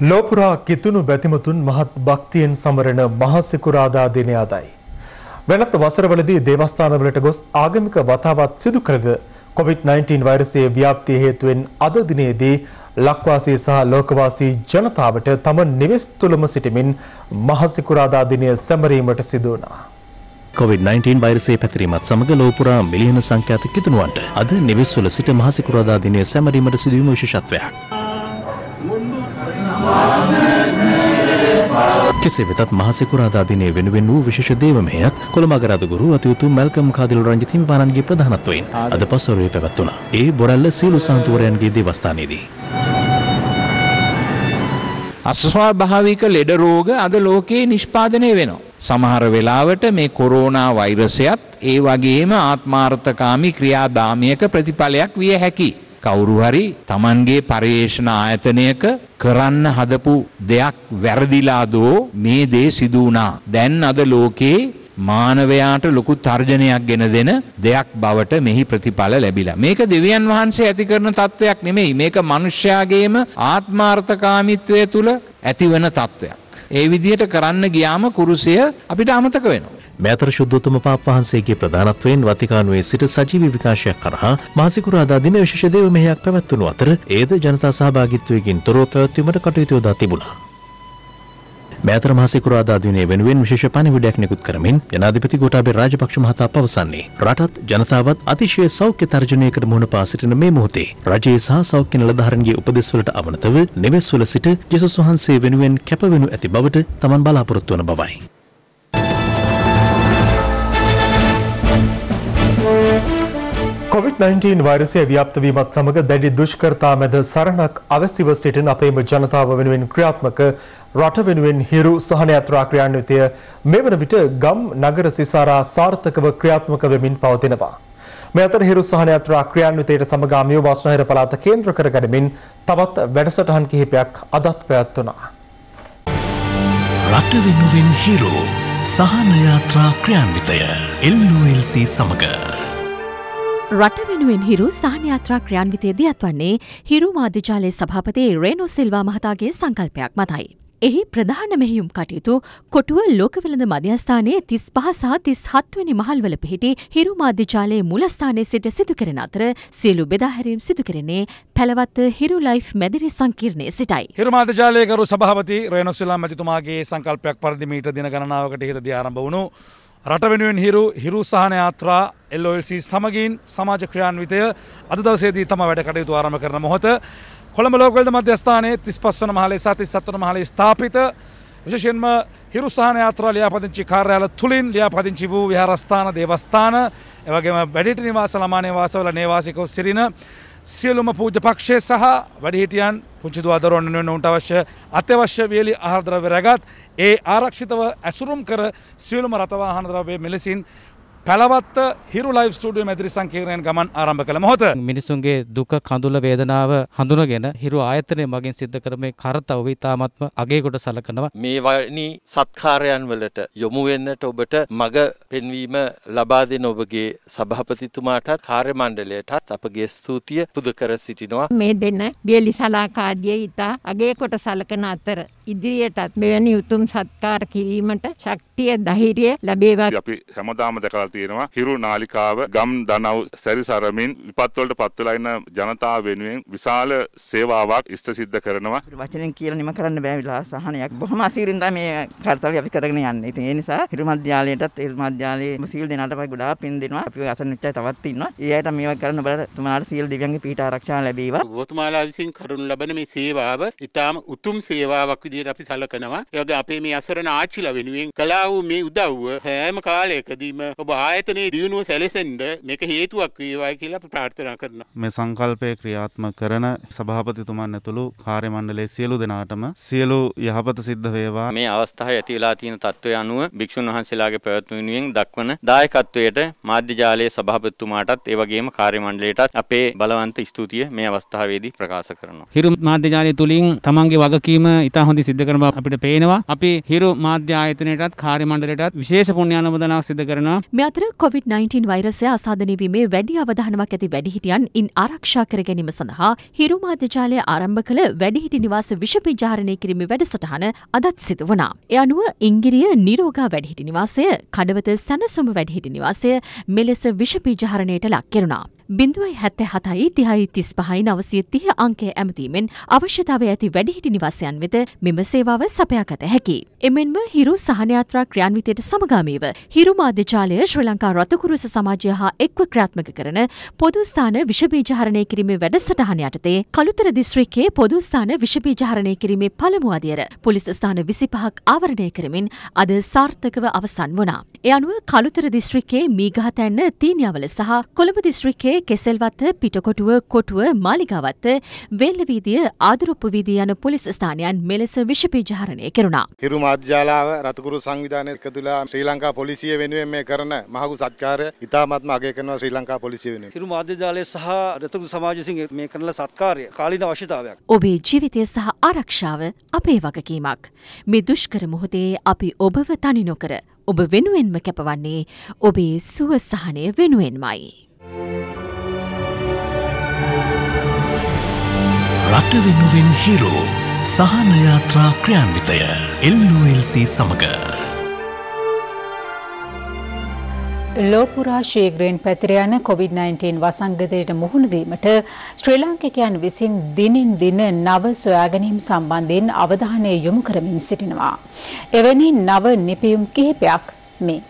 S3: ලෝපුරා කිතුුණු බැතිමතුන් මහත් භක්තියෙන් සමරන මහසිකුරාදා දිනය අදයි. වෙනත් වසරවලදී දේවස්ථානවලට ගොස් ආගමික වතාවත් සිදු කළද COVID-19 වෛරසයේ ව්‍යාප්තිය හේතුවෙන් අද දිනේදී ලක්වාසී සහ ලෝකවාසී ජනතාවට තම නිවෙස් තුළම සිටිමින් මහසිකුරාදා දිනය සැමරීමට සිදු වුණා.
S8: COVID-19 වෛරසයේ පැතිරීමත් සමග ලෝපුරා මිලියන සංඛ්‍යාත කිතුනුවන්ට අද නිවෙස්වල සිට මහසිකුරාදා දිනය සැමරීමට සිදුවීම විශේෂත්වයක්. කෙසේ වෙතත් මහසිකුරාදා දිනය වෙනුවෙන් වූ විශේෂ දේවමයක් කොළඹ අගරාධගුරු අතිඋතුම් මැල්කම් කාදිල් රංජිත් හිමිපාණන්ගේ ප්‍රධානත්වයෙන් අද පස්වරුවේ පැවැත්වුණා. ඒ බොරැල්ල සීලු සාන්තුවරයන්ගේ දේවස්ථානයේදී.
S49: අස්වාභාවික ලෙඩ රෝග අද ලෝකයේ නිෂ්පාදනය වෙනවා. සමහර වෙලාවට මේ කොරෝනා වෛරසයත් ඒ වගේම ආත්මාර්ථකාමී ක්‍රියාදාමයක ප්‍රතිඵලයක් විය හැකි. කවුරු හරි Tamanගේ පර්යේෂණ ආයතනයක කරන්න හදපු දෙයක් වැරදිලා දෝ මේ දේ සිදු වුණා. දැන් අද ලෝකේ මානවයාට ලොකු තර්ජනයක් ගෙන දෙන දෙයක් බවට මෙහි ප්‍රතිඵල ලැබිලා. මේක දෙවියන් වහන්සේ ඇති කරන තත්ත්වයක් නෙමෙයි. මේක මනුෂ්‍යයාගේම ආත්මාර්ථකාමීත්වය තුළ ඇතිවන තත්ත්වයක්. ඒ විදිහට කරන්න ගියාම කුරුසය අපිට අමතක වෙනවා.
S8: මෙතර ශුද්ධෝත්තම පාප වහන්සේගේ ප්‍රධානත්වයෙන් වතිකානුවේ සිට සජීවී විකාශයක් කරහා මාසිකුරාදා දින විශේෂ දේව මෙහෙයක් පැවැත්වුණු අතර ඒද ජනතා සහභාගීත්වයකින් තොරව පැවැත්වීමට කටයුතු යොදා තිබුණා. මෙතර මාසිකුරාදා දිනය වෙනුවෙන් විශේෂ පණිවිඩයක් නිකුත් කරමින් ජනාධිපති ගෝඨාභය රාජපක්ෂ මහතා පවසන්නේ රටත් ජනතාවත් අතිශය සෞඛ්‍ය තර්ජනයකට මුහුණ පා සිටින මේ මොහොතේ රජයේ සහ සෞඛ්‍ය නිලධාරීන්ගේ උපදෙස්වලට අවනතව නිවෙස්වල සිට ජෙසුස් වහන්සේ වෙනුවෙන් කැපවෙනු ඇති බවට තමන් බලාපොරොත්තු වන බවයි.
S3: COVID-19 වෛරසය ව්‍යාප්ත වීමත් සමග දැඩි දුෂ්කරතා මැද සරණක් අවැසිව සිටින අපේම ජනතාව වෙනුවෙන් ක්‍රියාත්මක රට වෙනුවෙන් හිරු සහන යාත්‍රා ක්‍රියාන්විතය මෙවන විට ගම් නගර සිසාරා සාර්ථකව ක්‍රියාත්මක වෙමින් පවතිනවා. මේ අතර හිරු සහන යාත්‍රා ක්‍රියාන්විතයට සමගාමීව බස්නාහිර පළාත කේන්ද්‍ර කරගනිමින් තවත් වැඩසටහන් කිහිපයක් අදත් පැවැත්වුණා.
S8: රට වෙනුවෙන් හිරු සහන යාත්‍රා ක්‍රියාන්විතය LOLC සමග
S50: රට වෙනුවෙන් හිරු සහනයාත්‍රා ක්‍රියාන්විතය දියත්වන්නේ හිරු මාධ්‍යජාලය සභාපති රේනෝ සිල්වා මහතාගේ සංකල්පයක් මතයි. එහි ප්‍රධාන මෙහියුම් කටයුතු කොටුව ලෝකවෙළඳ මධ්‍යස්ථානයේ තිස් පහ සහ තිස් හත්වනි මහල්වල පිහිටි හිරු මාධ්‍යජාලයේ මුලස්ථානයේ සිට සිදු කරන අතර සියලු බෙදාහැරීම් සිදු කරන්නේ පැළවත්ත හිරු ලයිෆ් මැදිරි සංකීර්ණය සිටයි.
S51: හිරුමාධජාලයකරු සභාපති රේනොස්සිල්ලා මැතිතුමාගේ සංකල්පයක් පරිදි මීට දින ගණනාවකට හිතදී ආරම්භ වුණු රට වෙනුවෙන් හිරු හිරු සහන යාත්‍රා LOLC සමගින් සමාජ ක්‍රියාන්විතය. අද දවසේදී තම වැඩ කටයුතු ආරම්භ කරන මොහොත කොළඹ ලෝකවේද මධ්‍යස්ථානයේ 35 වන මහලේ සහ 37 වන මහලේ ස්ථාපිත. විශේෂයෙන්ම හිරු සහන යාත්‍රා ලියාපදිංචි කාර්යාල තුලින් ලියාපදිංචි වූ විහාරස්ථාන දේවස්ථාන එවැගේම වැඩිහිටි නිවාස ළමා නිවාසවල නේවාසිකව සිටින සියලුම පූජ්‍ය පක්ෂය සහ වැඩිහිටියන් පුංචි දුව දරුවන් වෙනුවෙන් උන්ට අවශ්‍ය අත්‍යවශ්‍ය වියලි ආහාර ද්‍රව්‍ය රැගත් ඒ ආරක්ෂිතව ඇසුරුම් කර සියලුම රථවාහන ද්‍රව්‍ය මෙලෙසින් පැළවත්ත හිරු ලයිව් ස්ටඩියෝ මැදිරි සංකීර්ණයෙන් ගමන් ආරම්භ කළ මොහොත.
S52: මිනිසුන්ගේ දුක කඳුල වේදනාව හඳුනගෙන හිරු ආයතනය මගින් සිද්ධ කර මේ කරතව ඉතාමත්ම අගේ කොට සලකනවා.
S53: මේ වනි සත්කාරයන් වලට යොමු වෙන්නට ඔබට මග පෙන්වීම ලබා දෙන ඔබගේ සභාපතිතුමාටත් කාර්ය මණ්ඩලයටත් අපගේ ස්තුතිය පුද කර සිටිනවා.
S54: මේ දෙන්න බියලි සලාකාදිය ඉතා අගේ කොට සලකන අතර ඉදිරියටත් මෙවැනි උතුම් සත්කාර කිරීමට ශක්තිය ධෛර්යය ලැබේවා
S55: අපි හැමදාම දැකලා තියෙනවා හිරු නාලිකාව ගම් දනව් සැරිසරමින් විපත්වලට පත්වලා ඉන්න ජනතාව වෙනුවෙන් විශාල සේවාවක් ඉෂ්ට සිද්ධ කරනවා
S56: වචනෙන් කියලා නිම කරන්න බෑ විලා සහනයක් බොහොම අසීරින් තමයි මේ කාර්යය අපි කරගෙන යන්නේ. ඉතින් ඒ නිසා හිරු මධ්‍යාලයටත් හිරු මධ්‍යාලයේ සීල් දෙනාට අපි ගොඩාක් පින් දෙනවා. අපි අසන්විච්චයි තවත් ඉන්නවා. ඒ අයට මේවා කරන බලට තුමාලාට සීල් දිව්‍යංගේ පීඨ ආරක්ෂා ලැබේවා.
S57: ඔබතුමාලා විසින් කරනු ලබන මේ සේවාව ඊටාම උතුම් සේවාවක් විදිහට අපි සලකනවා. ඒ වගේ අපේ මේ අසරණ ආච්චිලා වෙනුවෙන් කළා වූ මේ උදව්ව හැම කාලයකදීම ඔබ ආයතනයේ දියුණුව සැලසෙන්න මේක හේතුවක් වේවායි කියලා අපි ප්‍රාර්ථනා කරනවා.
S52: මේ සංකල්පය ක්‍රියාත්මක කරන සභාපතිතුමන් ඇතුළු කාර්ය මණ්ඩලයේ සියලු දෙනාටම සියලු යහපත සිද්ධ වේවා.
S58: මේ අවස්ථාවේ ඇති වෙලා තියෙන තත්ත්වය අනුව භික්ෂුන් වහන්සේලාගේ පැවැත්ම වෙනුවෙන් දක්වන දායකත්වයට මාධ්‍ය ජාලයේ සභාපතිතුමාටත් ඒ වගේම කාර්ය මණ්ඩලයටත් අපේ බලවන්ත ස්තුතිය මේ අවස්ථාවේදී ප්‍රකාශ කරනවා.
S59: හිරු මාධ්‍ය ජාලය තුලින් තමන්ගේ වගකීම ඉතා හොඳින්
S60: සිද්ධ කරන බව අපිට පේනවා. අපි හිරු මාධ්‍ය ආයතනයටත් කාර්ය මණ්ඩලයටත් විශේෂ පුණ්‍යානුමෝදනාවක් සිදු කරනවා.
S50: මේ අතර COVID-19 වෛරසය අසාධනය වීමේ වැඩි අවධානමක් ඇති වැඩිහිටියන් ඉන් ආරක්ෂා කර ගැනීම සඳහා හිරු මාධ්‍ය ජාලය ආරම්භ කළ වැඩිහිටි නිවාස විෂ බීජාරණය කිරීමේ වැඩසටහන අදත් සිදු වුණා. ඒ අනුව ඉංගිරිය නිරෝගා වැඩිහිටි නිවාසය, කඩවත සැනසුම වැඩිහිටි නිවාසය මෙලෙස විෂ බීජහරණයට ලක් කෙරුණා. බිඳුවයි හැත්ත හතයි තිහයි තිස් පහයි නවසිය තිහ අංකය ඇමතීමෙන් අවශ්‍යතාව ඇති වැඩිහිටි නිවාසයන් වෙත මෙම සේවාව සපයාගත හැකි. එමෙන්ම හිරු සහනයාත්‍රා ක්‍රියාන්විතයට සමගාමීව හිරු මාධ්‍යජාලය ශ්‍රී ලංකා රතුකුරුස සමාජය හා එක්ව ක්‍රියාත්මක කරන පොදුස්ථාන විෂබීජහරණය කිරීමේ වැඩසටහන යටතේ කළුතර දිස්ත්‍රික්කයේ පොදුස්ථාන විෂබීජහරණය කිරීමේ පළමු අදියර පොලිස් ස්ථාන විසිපහක් ආවරණය කරමින් අද සාර්ථකව අවසන් වුණා. එ අනුව කළුතර දිස්ත්‍රික්කයේ මීගහතැන්න තීනියවල සහ කොළඹ දිස්ත්‍රික්කයේ කෙසෙල්වත්ත පිටකොටුව කොටුව මාලිගාවත්ත වෙල්ලවීදිය ආදුරුප්පු වීදී යන පොලිස් ස්ථානයන් මෙලෙස විෂපීජහරණය කෙරුණා.
S61: හිරු මාධ්‍යාලාව රතුකුරු සංවිධානය එකතුලා ශ්‍රී ලංකා පොලිසිය වෙනුවෙන් මේ කරන මහගු සත්කාරය ඉතාමත්ම අගය කරනවා ශ්‍රී ලංකා පොලිසිය වෙනුවෙන්.
S62: හිරු මාධ්‍යජාලය සහ රතුකුරු සමාජ විසින් මේ කරන සත්කාරය කාලීන අවශ්‍යතාවයක්.
S50: ඔබේ ජීවිතය සහ ආරක්ෂාව අපේ වගකීමක්. මේ දුෂ්කර මොහොතේ අපි ඔබව තනි නොකර ඔබ වෙනුවෙන්ම කැපවන්නේ ඔබේ සුව සහනය වෙනුවෙන්මයි.
S8: රට වෙනුවෙන් හිරෝ සහනයාත්‍රා ක්‍රියාන්විතය LOLC සමඟ
S4: ලෝපුරා ශීඝ්‍රයෙන් පැතිර යන COVID-19 වසංගතයට මුහුණ දීමට ශ්‍රී ලාංකිකයන් විසින් දිනින් දින නව සොයාගැනීම් සම්බන්ධයෙන් අවධානය යොමු කරමින් සිටිනවා. එවැනි නව නිපැයුම් කිහිපයක් මේ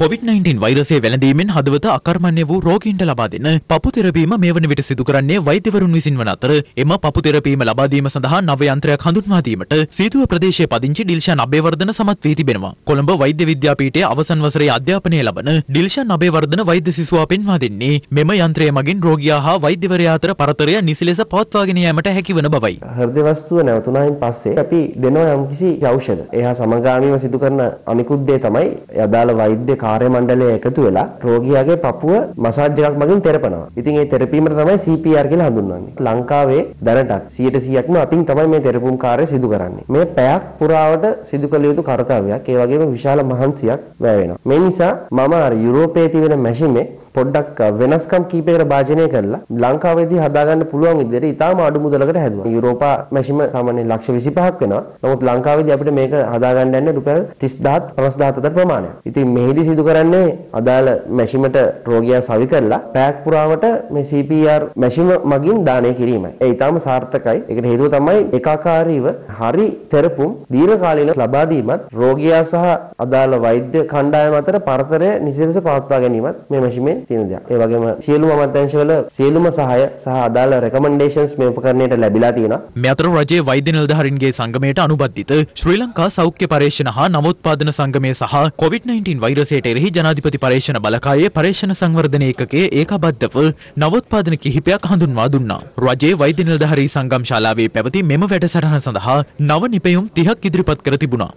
S37: COVID-19 වෛරසය වැළඳීමෙන් හදවත අකර්මණ්‍ය වූ රෝගීන්ට ලබා දෙන පපු තෙරපීම මේ වන විට සිදු කරන්නේ වෛද්‍යවරුන් විසින් වන අතර එම පපු තෙරපීම ලබා දීම සඳහා නව යන්ත්‍රයක් හඳුන්වා දීමට සීතුව ප්‍රදේශයේ පදිංචි ඩිල්ෂාන් අබේවර්ධන සමත් වී තිබෙනවා. කොළඹ වෛද්‍ය විද්‍යාපීඨයේ අවසන් වසරේ අධ්‍යාපනය ලබන ඩිල්ෂාන් අබේවර්ධන වෛද්‍ය සිසුවා පෙන්වා දෙන්නේ මෙම යන්ත්‍රය මගින් රෝගියා හා වෛද්‍යවරයා අතර පරතරය නිසි ලෙස පවත්වාගෙන යාමට හැකිවන බවයි.
S63: හෘද වස්තුව නැවතුනායින් පස්සේ අපි දෙනවා යම්කිසි ඖෂධ. එහා සමගාමීව සිදු කරන අනිකුත් දේ තමයි අදාළ වෛද්‍ය කාර්ය මණ්ඩලය එකතු වෙලා රෝගියාගේ පපුව මසාජ් එකක් මගින් තෙරපනවා. ඉතින් ඒ තෙරපීමට තමයි CPR කියලා හඳුන්වන්නේ. ලංකාවේ දැනටත් 100%ක්ම අතින් තමයි මේ තෙරපුම් කාර්යය සිදු කරන්නේ. මේ පැයක් පුරාවට සිදු කළ යුතු කාර්යයක්. ඒ වගේම විශාල මහන්සියක් වැය වෙනවා. මේ නිසා මම අර යුරෝපයේ තිබෙන මැෂිමේ පොඩ්ඩක් වෙනස්කම් කීපයකට භාජනය කරලා ලංකාවේදී හදාගන්න පුළුවන් විදිහට ඉතාම අඩු මුදලකට හැදුවා. යුරෝපා මැෂිම සාමාන්‍යයෙන් ලක්ෂ 25ක් වෙනවා. නමුත් ලංකාවේදී අපිට මේක හදාගන්න යන්නේ රුපියල් 30000 50000 අතර ප්‍රමාණයක්. ඉතින් මෙහිදී සිදු කරන්නේ අදාළ මැෂිමට රෝගියා සවි කරලා පැයක් පුරාවට මේ CPR මැෂිම මගින් දානය කිරීමයි. ඒ ඉතාම සාර්ථකයි. ඒකට හේතුව තමයි ඒකාකාරීව හරි තෙරපුම් දීර්ඝ කාලීන ලබා දීමත් රෝගියා සහ අදාළ වෛද්‍ය කණ්ඩායම අතර පරතරය නිසිලෙස පවත්වා ගැනීමත් මේ මැෂිමෙන් තියෙන දෙයක්. ඒ වගේම සියලුම අමාත්‍යාංශවල සියලුම සහාය සහ අදාළ රෙකමෙන්ඩේෂන්ස් මේ උපකරණයට ලැබිලා තියෙනවා.
S37: මේ අතර රජයේ වෛද්‍ය නිලධාරීන්ගේ සංගමයට අනුබද්ධිත ශ්‍රී ලංකා සෞඛ්‍ය පර්යේෂණ හා නවෝත්පාදන සංගමය සහ COVID-19 වෛරසයට එරෙහි ජනාධිපති පර්යේෂණ බලකායේ පර්යේෂණ සංවර්ධන ඒකකයේ ඒකබද්ධව නවෝත්පාදන කිහිපයක් හඳුන්වා දුන්නා. රජයේ වෛද්‍ය නිලධාරී සංගම් ශාලාවේ පැවති මෙම වැඩසටහන සඳහා නව නිපැයුම් 30ක් ඉදිරිපත් කර තිබුණා.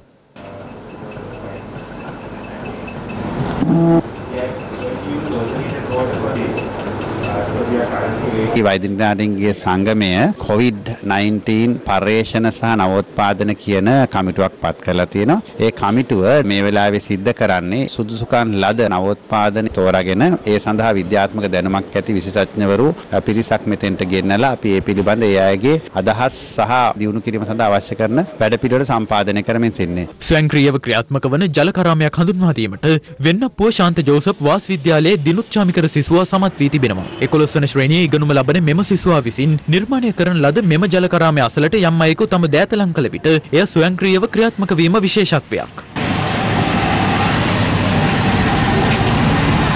S64: වෛදිනාටන්ගේ සංගමය කොවිඩ්-19 පර්යේෂණ සහ නවෝත්පාදන කියන කමිටුවක් පත් කරලා තියෙනවා. ඒ කමිටුව මේ වෙලාවේ සිද්ධ කරන්නේ සුදුසුකම් ලද නවෝත්පාදන තෝරාගෙන ඒ සඳහා විද්‍යාත්මක දැනුමක් ඇති විශේෂඥවරු පිරිසක් මෙතෙන්ට ගෙන්නලා අපි ඒ පිළිබඳ ඒ අයගේ අදහස් සහ දියුණු කිරීම සඳහා අවශ්‍ය කරන වැඩපිළිවෙල සම්පාදනය කරමින් සිටින්නේ.
S37: ස්වයංක්‍රීයව ක්‍රියාත්මක වන ජලකරාමයක් හඳුන්වා දීමට වෙන්නපුව ශාන්ත ජෝසප් වාස් විද්‍යාලයේ දිනුච්චාමිකර සිසුවා සමත් වී තිබෙනවා. 11 වන ශ්‍රේණියේ ඉගෙනුම ලබන මෙම සිසුවා විසින් නිර්මාණය කරන ලද මෙම ජලකරාමය අසලට යම් අයෙකු තම දෑත ලං කළ විට එය ස්වයංක්‍රීයව ක්‍රියාත්මක වීම විශේෂත්වයක්.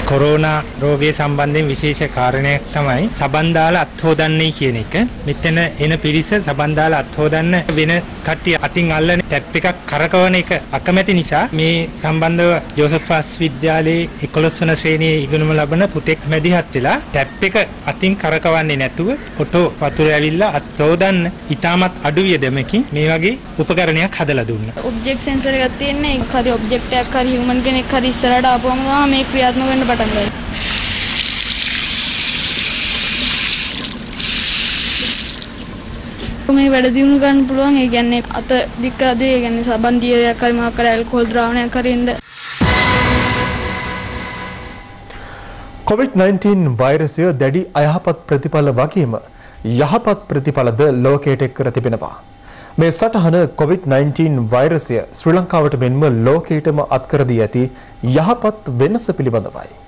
S55: කොරෝනා රෝගය සම්බන්ධයෙන් විශේෂ කාරණයක් තමයි සබන් දාලා අත් හොදන්නේ කියන එක. මෙතන එන පිරිස සබන් දාලා අත් හොදන්න වෙන කට්ටිය අතින් අල්ලන ටැප් එකක් කරකවන එක අකමැති නිසා මේ සම්බන්ධව ජෝසප් ෆාස් විද්‍යාලයේ 11 වන ශ්‍රේණියේ ඉගෙනුම ලබන පුතෙක් මැදිහත් වෙලා ටැප් එක අතින් කරකවන්නේ නැතුව ඔටෝ වතුර ඇවිල්ලා අත් හොදන්න ඉතාමත් අඩු වියදමකින් මේ වගේ උපකරණයක් හදලා දුන්නා.
S65: ඔබ්ජෙක්ට් සෙන්සර් එකක් තියෙන්නේ ඒක හරි ඔබ්ජෙක්ට් එකක් හරි හියුමන් කෙනෙක් හරි ඉස්සරහට ආපුවම තමයි මේ ක්‍රියාත්මක වෙන්න පටන් ගන්නේ. මේ වැඩ දියුණු ගන්න පුළුවන් ඒ කියන්නේ අත දික් කරදී ඒ කියන්නේ සබන්දියයක් හරි මොකක් හරි ඇල්කොහොල් ද්‍රාවණයක් හරි ඉන්න
S3: COVID-19 වෛරසය දැඩි අයහපත් ප්‍රතිඵල වගේම යහපත් ප්‍රතිඵලද ලෝකයට එක් කර තිබෙනවා. මේ සටහන COVID-19 වෛරසය ශ්‍රී ලංකාවට මෙන්ම ලෝකයටම අත්කර දී ඇති යහපත් වෙනස පිළිබඳවයි.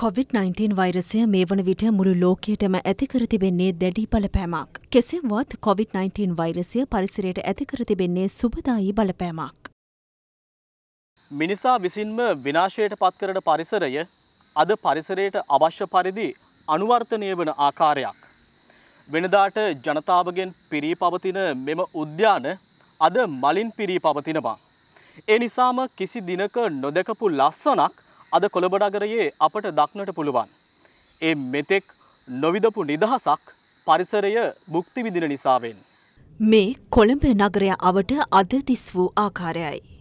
S66: COVID-19 වෛරසය මේ වන විට මුළු ලෝකයටම ඇතිකර තිබෙන්නේ දැඩි බලපෑමක්. කෙසේවත් COVID-19 වෛරසය පරිසරයට ඇතිකර තිබෙන්නේ සුබදායි බලපෑමක්.
S67: මිනිසා විසින්ම විනාශයට පත්කරන පරිසරය අද පරිසරයට අවශ්‍ය පරිදි අනුවර්තනය වන ආකාරයක්. වෙනදාට ජනතාවගෙන් පිරී පවතින මෙම උද්‍යාන අද මලින් පිරී පවතිනවා. ඒ නිසාම කිසි දිනක නොදැකපු ලස්සනක් අද කොළඹ නගරයේ අපට දක්නට පුළුවන්. ඒ මෙතෙක් නොවිදපු නිදහසක් පරිසරය භුක්ති විඳින නිසාවෙන්.
S66: මේ කොළඹ නගරය අවට අද තිස් වූ ආකාරයයි.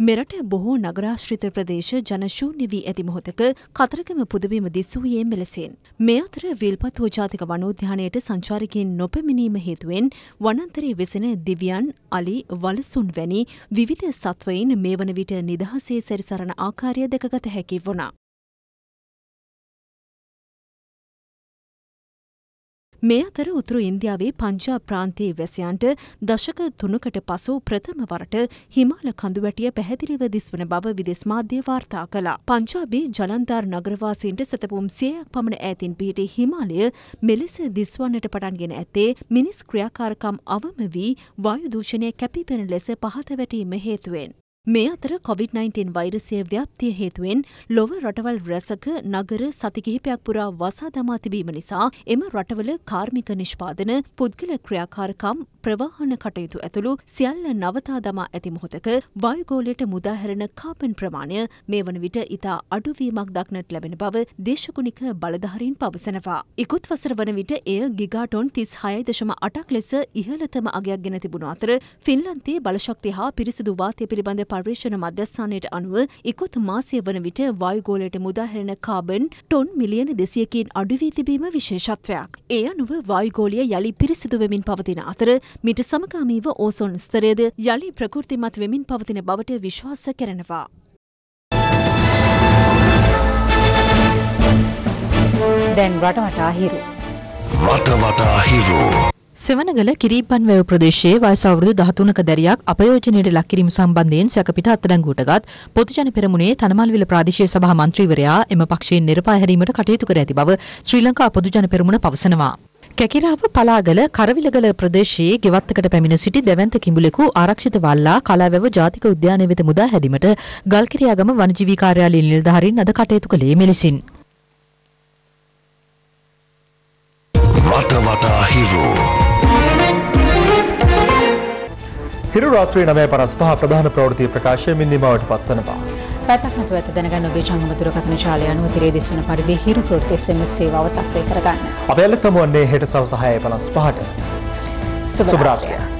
S66: මෙරට බොහෝ නගරාශ්‍රිත ප්‍රදේශ ජනශූන්‍ය වී ඇති මොහොතක කතරගම පුදවීම දිස්වූයේ මෙලෙසින්. මේ අතර විල්පත්වෝ ජාතික වනෝද්‍යානයට සංචාරිකයින් නොපැමිණීම හේතුවෙන් වනන්තරයේ වෙසෙන දිව්‍යන් අලි වලසුන් වැනි විවිධ සත්වයින් මේ වන විට නිදහසේ සැරිසරන ආකාරය දැකගත හැකි වුණා. මේ අතර උතුරු ඉන්දියාවේ පංජා ප්‍රාන්තයේ වැසියන්ට දශක තුනකට පසු ප්‍රථම වරට හිමාල කඳුවැටිය පැහැදිලිව දිස්වන බව විදෙස් මාධ්‍ය වාර්තා කළා. පංජාබේ ජලන්ධාර් නගරවාසීන්ට සතපුම් සියයක් පමණ ඈතින් පිහිටි හිමාලය මෙලෙස දිස්වන්නට පටන්ගෙන ඇත්තේ මිනිස් ක්‍රියාකාරකම් අවම වී වායු දූෂණය කැපිපෙන ලෙස පහත වැටීම හේතුවෙන්. මේ අතර COVID-19 වෛරසය ව්‍යාප්තිය හේතුවෙන් ලොව රටවල් රැසක නගර සති කිහිපයක් පුරා වසා දමා තිබීම නිසා එම රටවල කාර්මික නිෂ්පාදන පුද්ගල ක්‍රියාකාරකම් ප්‍රවාහන කටයුතු ඇතුළු සියල්ල නවතා දමා ඇති මොහොතක වායුගෝලයට මුදාහැරෙන කාබන් ප්‍රමාණය මේ වන විට ඉතා අඩුවීමක් දක්නට ලැබෙන බව දේශකුණික බලධාරීන් පවසනවා. ඉකුත් වසර වන විට එය ගිගාටොන් තිස් හයයි දශම අටක් ලෙස ඉහළතම අගයක් ගෙන තිබුණු අතර ෆින්ලන්තේ බලශක්ති හා පිරිසිදු වාතය පිළිබඳ පර්යේෂණ මධ්‍යස්ථානයට අනුව ඉකුත් මාසය වන විට වායුගෝලයට මුදාහැරෙන කාබන් ටොන් මිලියන දෙසියකින් අඩුවී තිබීම විශේෂත්වයක්. ඒ අනුව වායුගෝලය යළි පිරිසිදු වෙමින් පවතින අතර මිට සමගාමීව ඕසෝන් ස්තරයද යළි ප්‍රකෘතිමත් වෙමින් පවතින බවට විශ්වාස කරනවා.
S4: දැන් රටවටා හිරු.
S68: රටවටා හිරු.
S69: සෙවනගල කිරීපන් වැව ප්‍රදේශයේ වයස අවුරුදු 13ක දැරියක් අපයෝජනයට ලක් කිරීම සම්බන්ධයෙන් සැකපිට අත්අඩංගුවටගත් පොදුජන පෙරමුණේ තනමල්විල ප්‍රාදේශීය සභා මන්ත්‍රීවරයා එම පක්ෂයෙන් නිර්පාය හැරීමට කටයුතු කර ඇති බව ශ්‍රී ලංකා පොදුජන පෙරමුණ පවසනවා. කැකිරාව පලාගල කරවිලගල ප්‍රදේශයේ ගෙවත්තකට පැමිණ සිටි දෙවන්ත කිඹුලෙකු ආරක්ෂිත වල්ලා කලාවැව ජාතික උද්‍යානය වෙත මුදා හැදීමට ගල්කිරියාගම වනජීවී කාර්යාලයේ නිලධාරීන් අද කටයුතු කළේ මෙලෙසින්.
S68: රටවටා හිරු.
S3: හිරු රාත්‍රී නමය පනස් පහ ප්‍රධාන ප්‍රවෘතිය ප්‍රකාශය මින්නිමවට පත්වනවා.
S4: පැතක් නැතුව ඇත දැනගන්න ඔබේ ජංගම දුරකථන ශාලය අනුව තිරේ දිස්වන පරිදි හිරු ප්‍රවෘත්ති SMS සේවාව සක්‍රිය කරගන්න.
S3: අප එල්ලතම වන්නේ හෙට සවස 6:55ට. සුබ රාත්‍රියක්.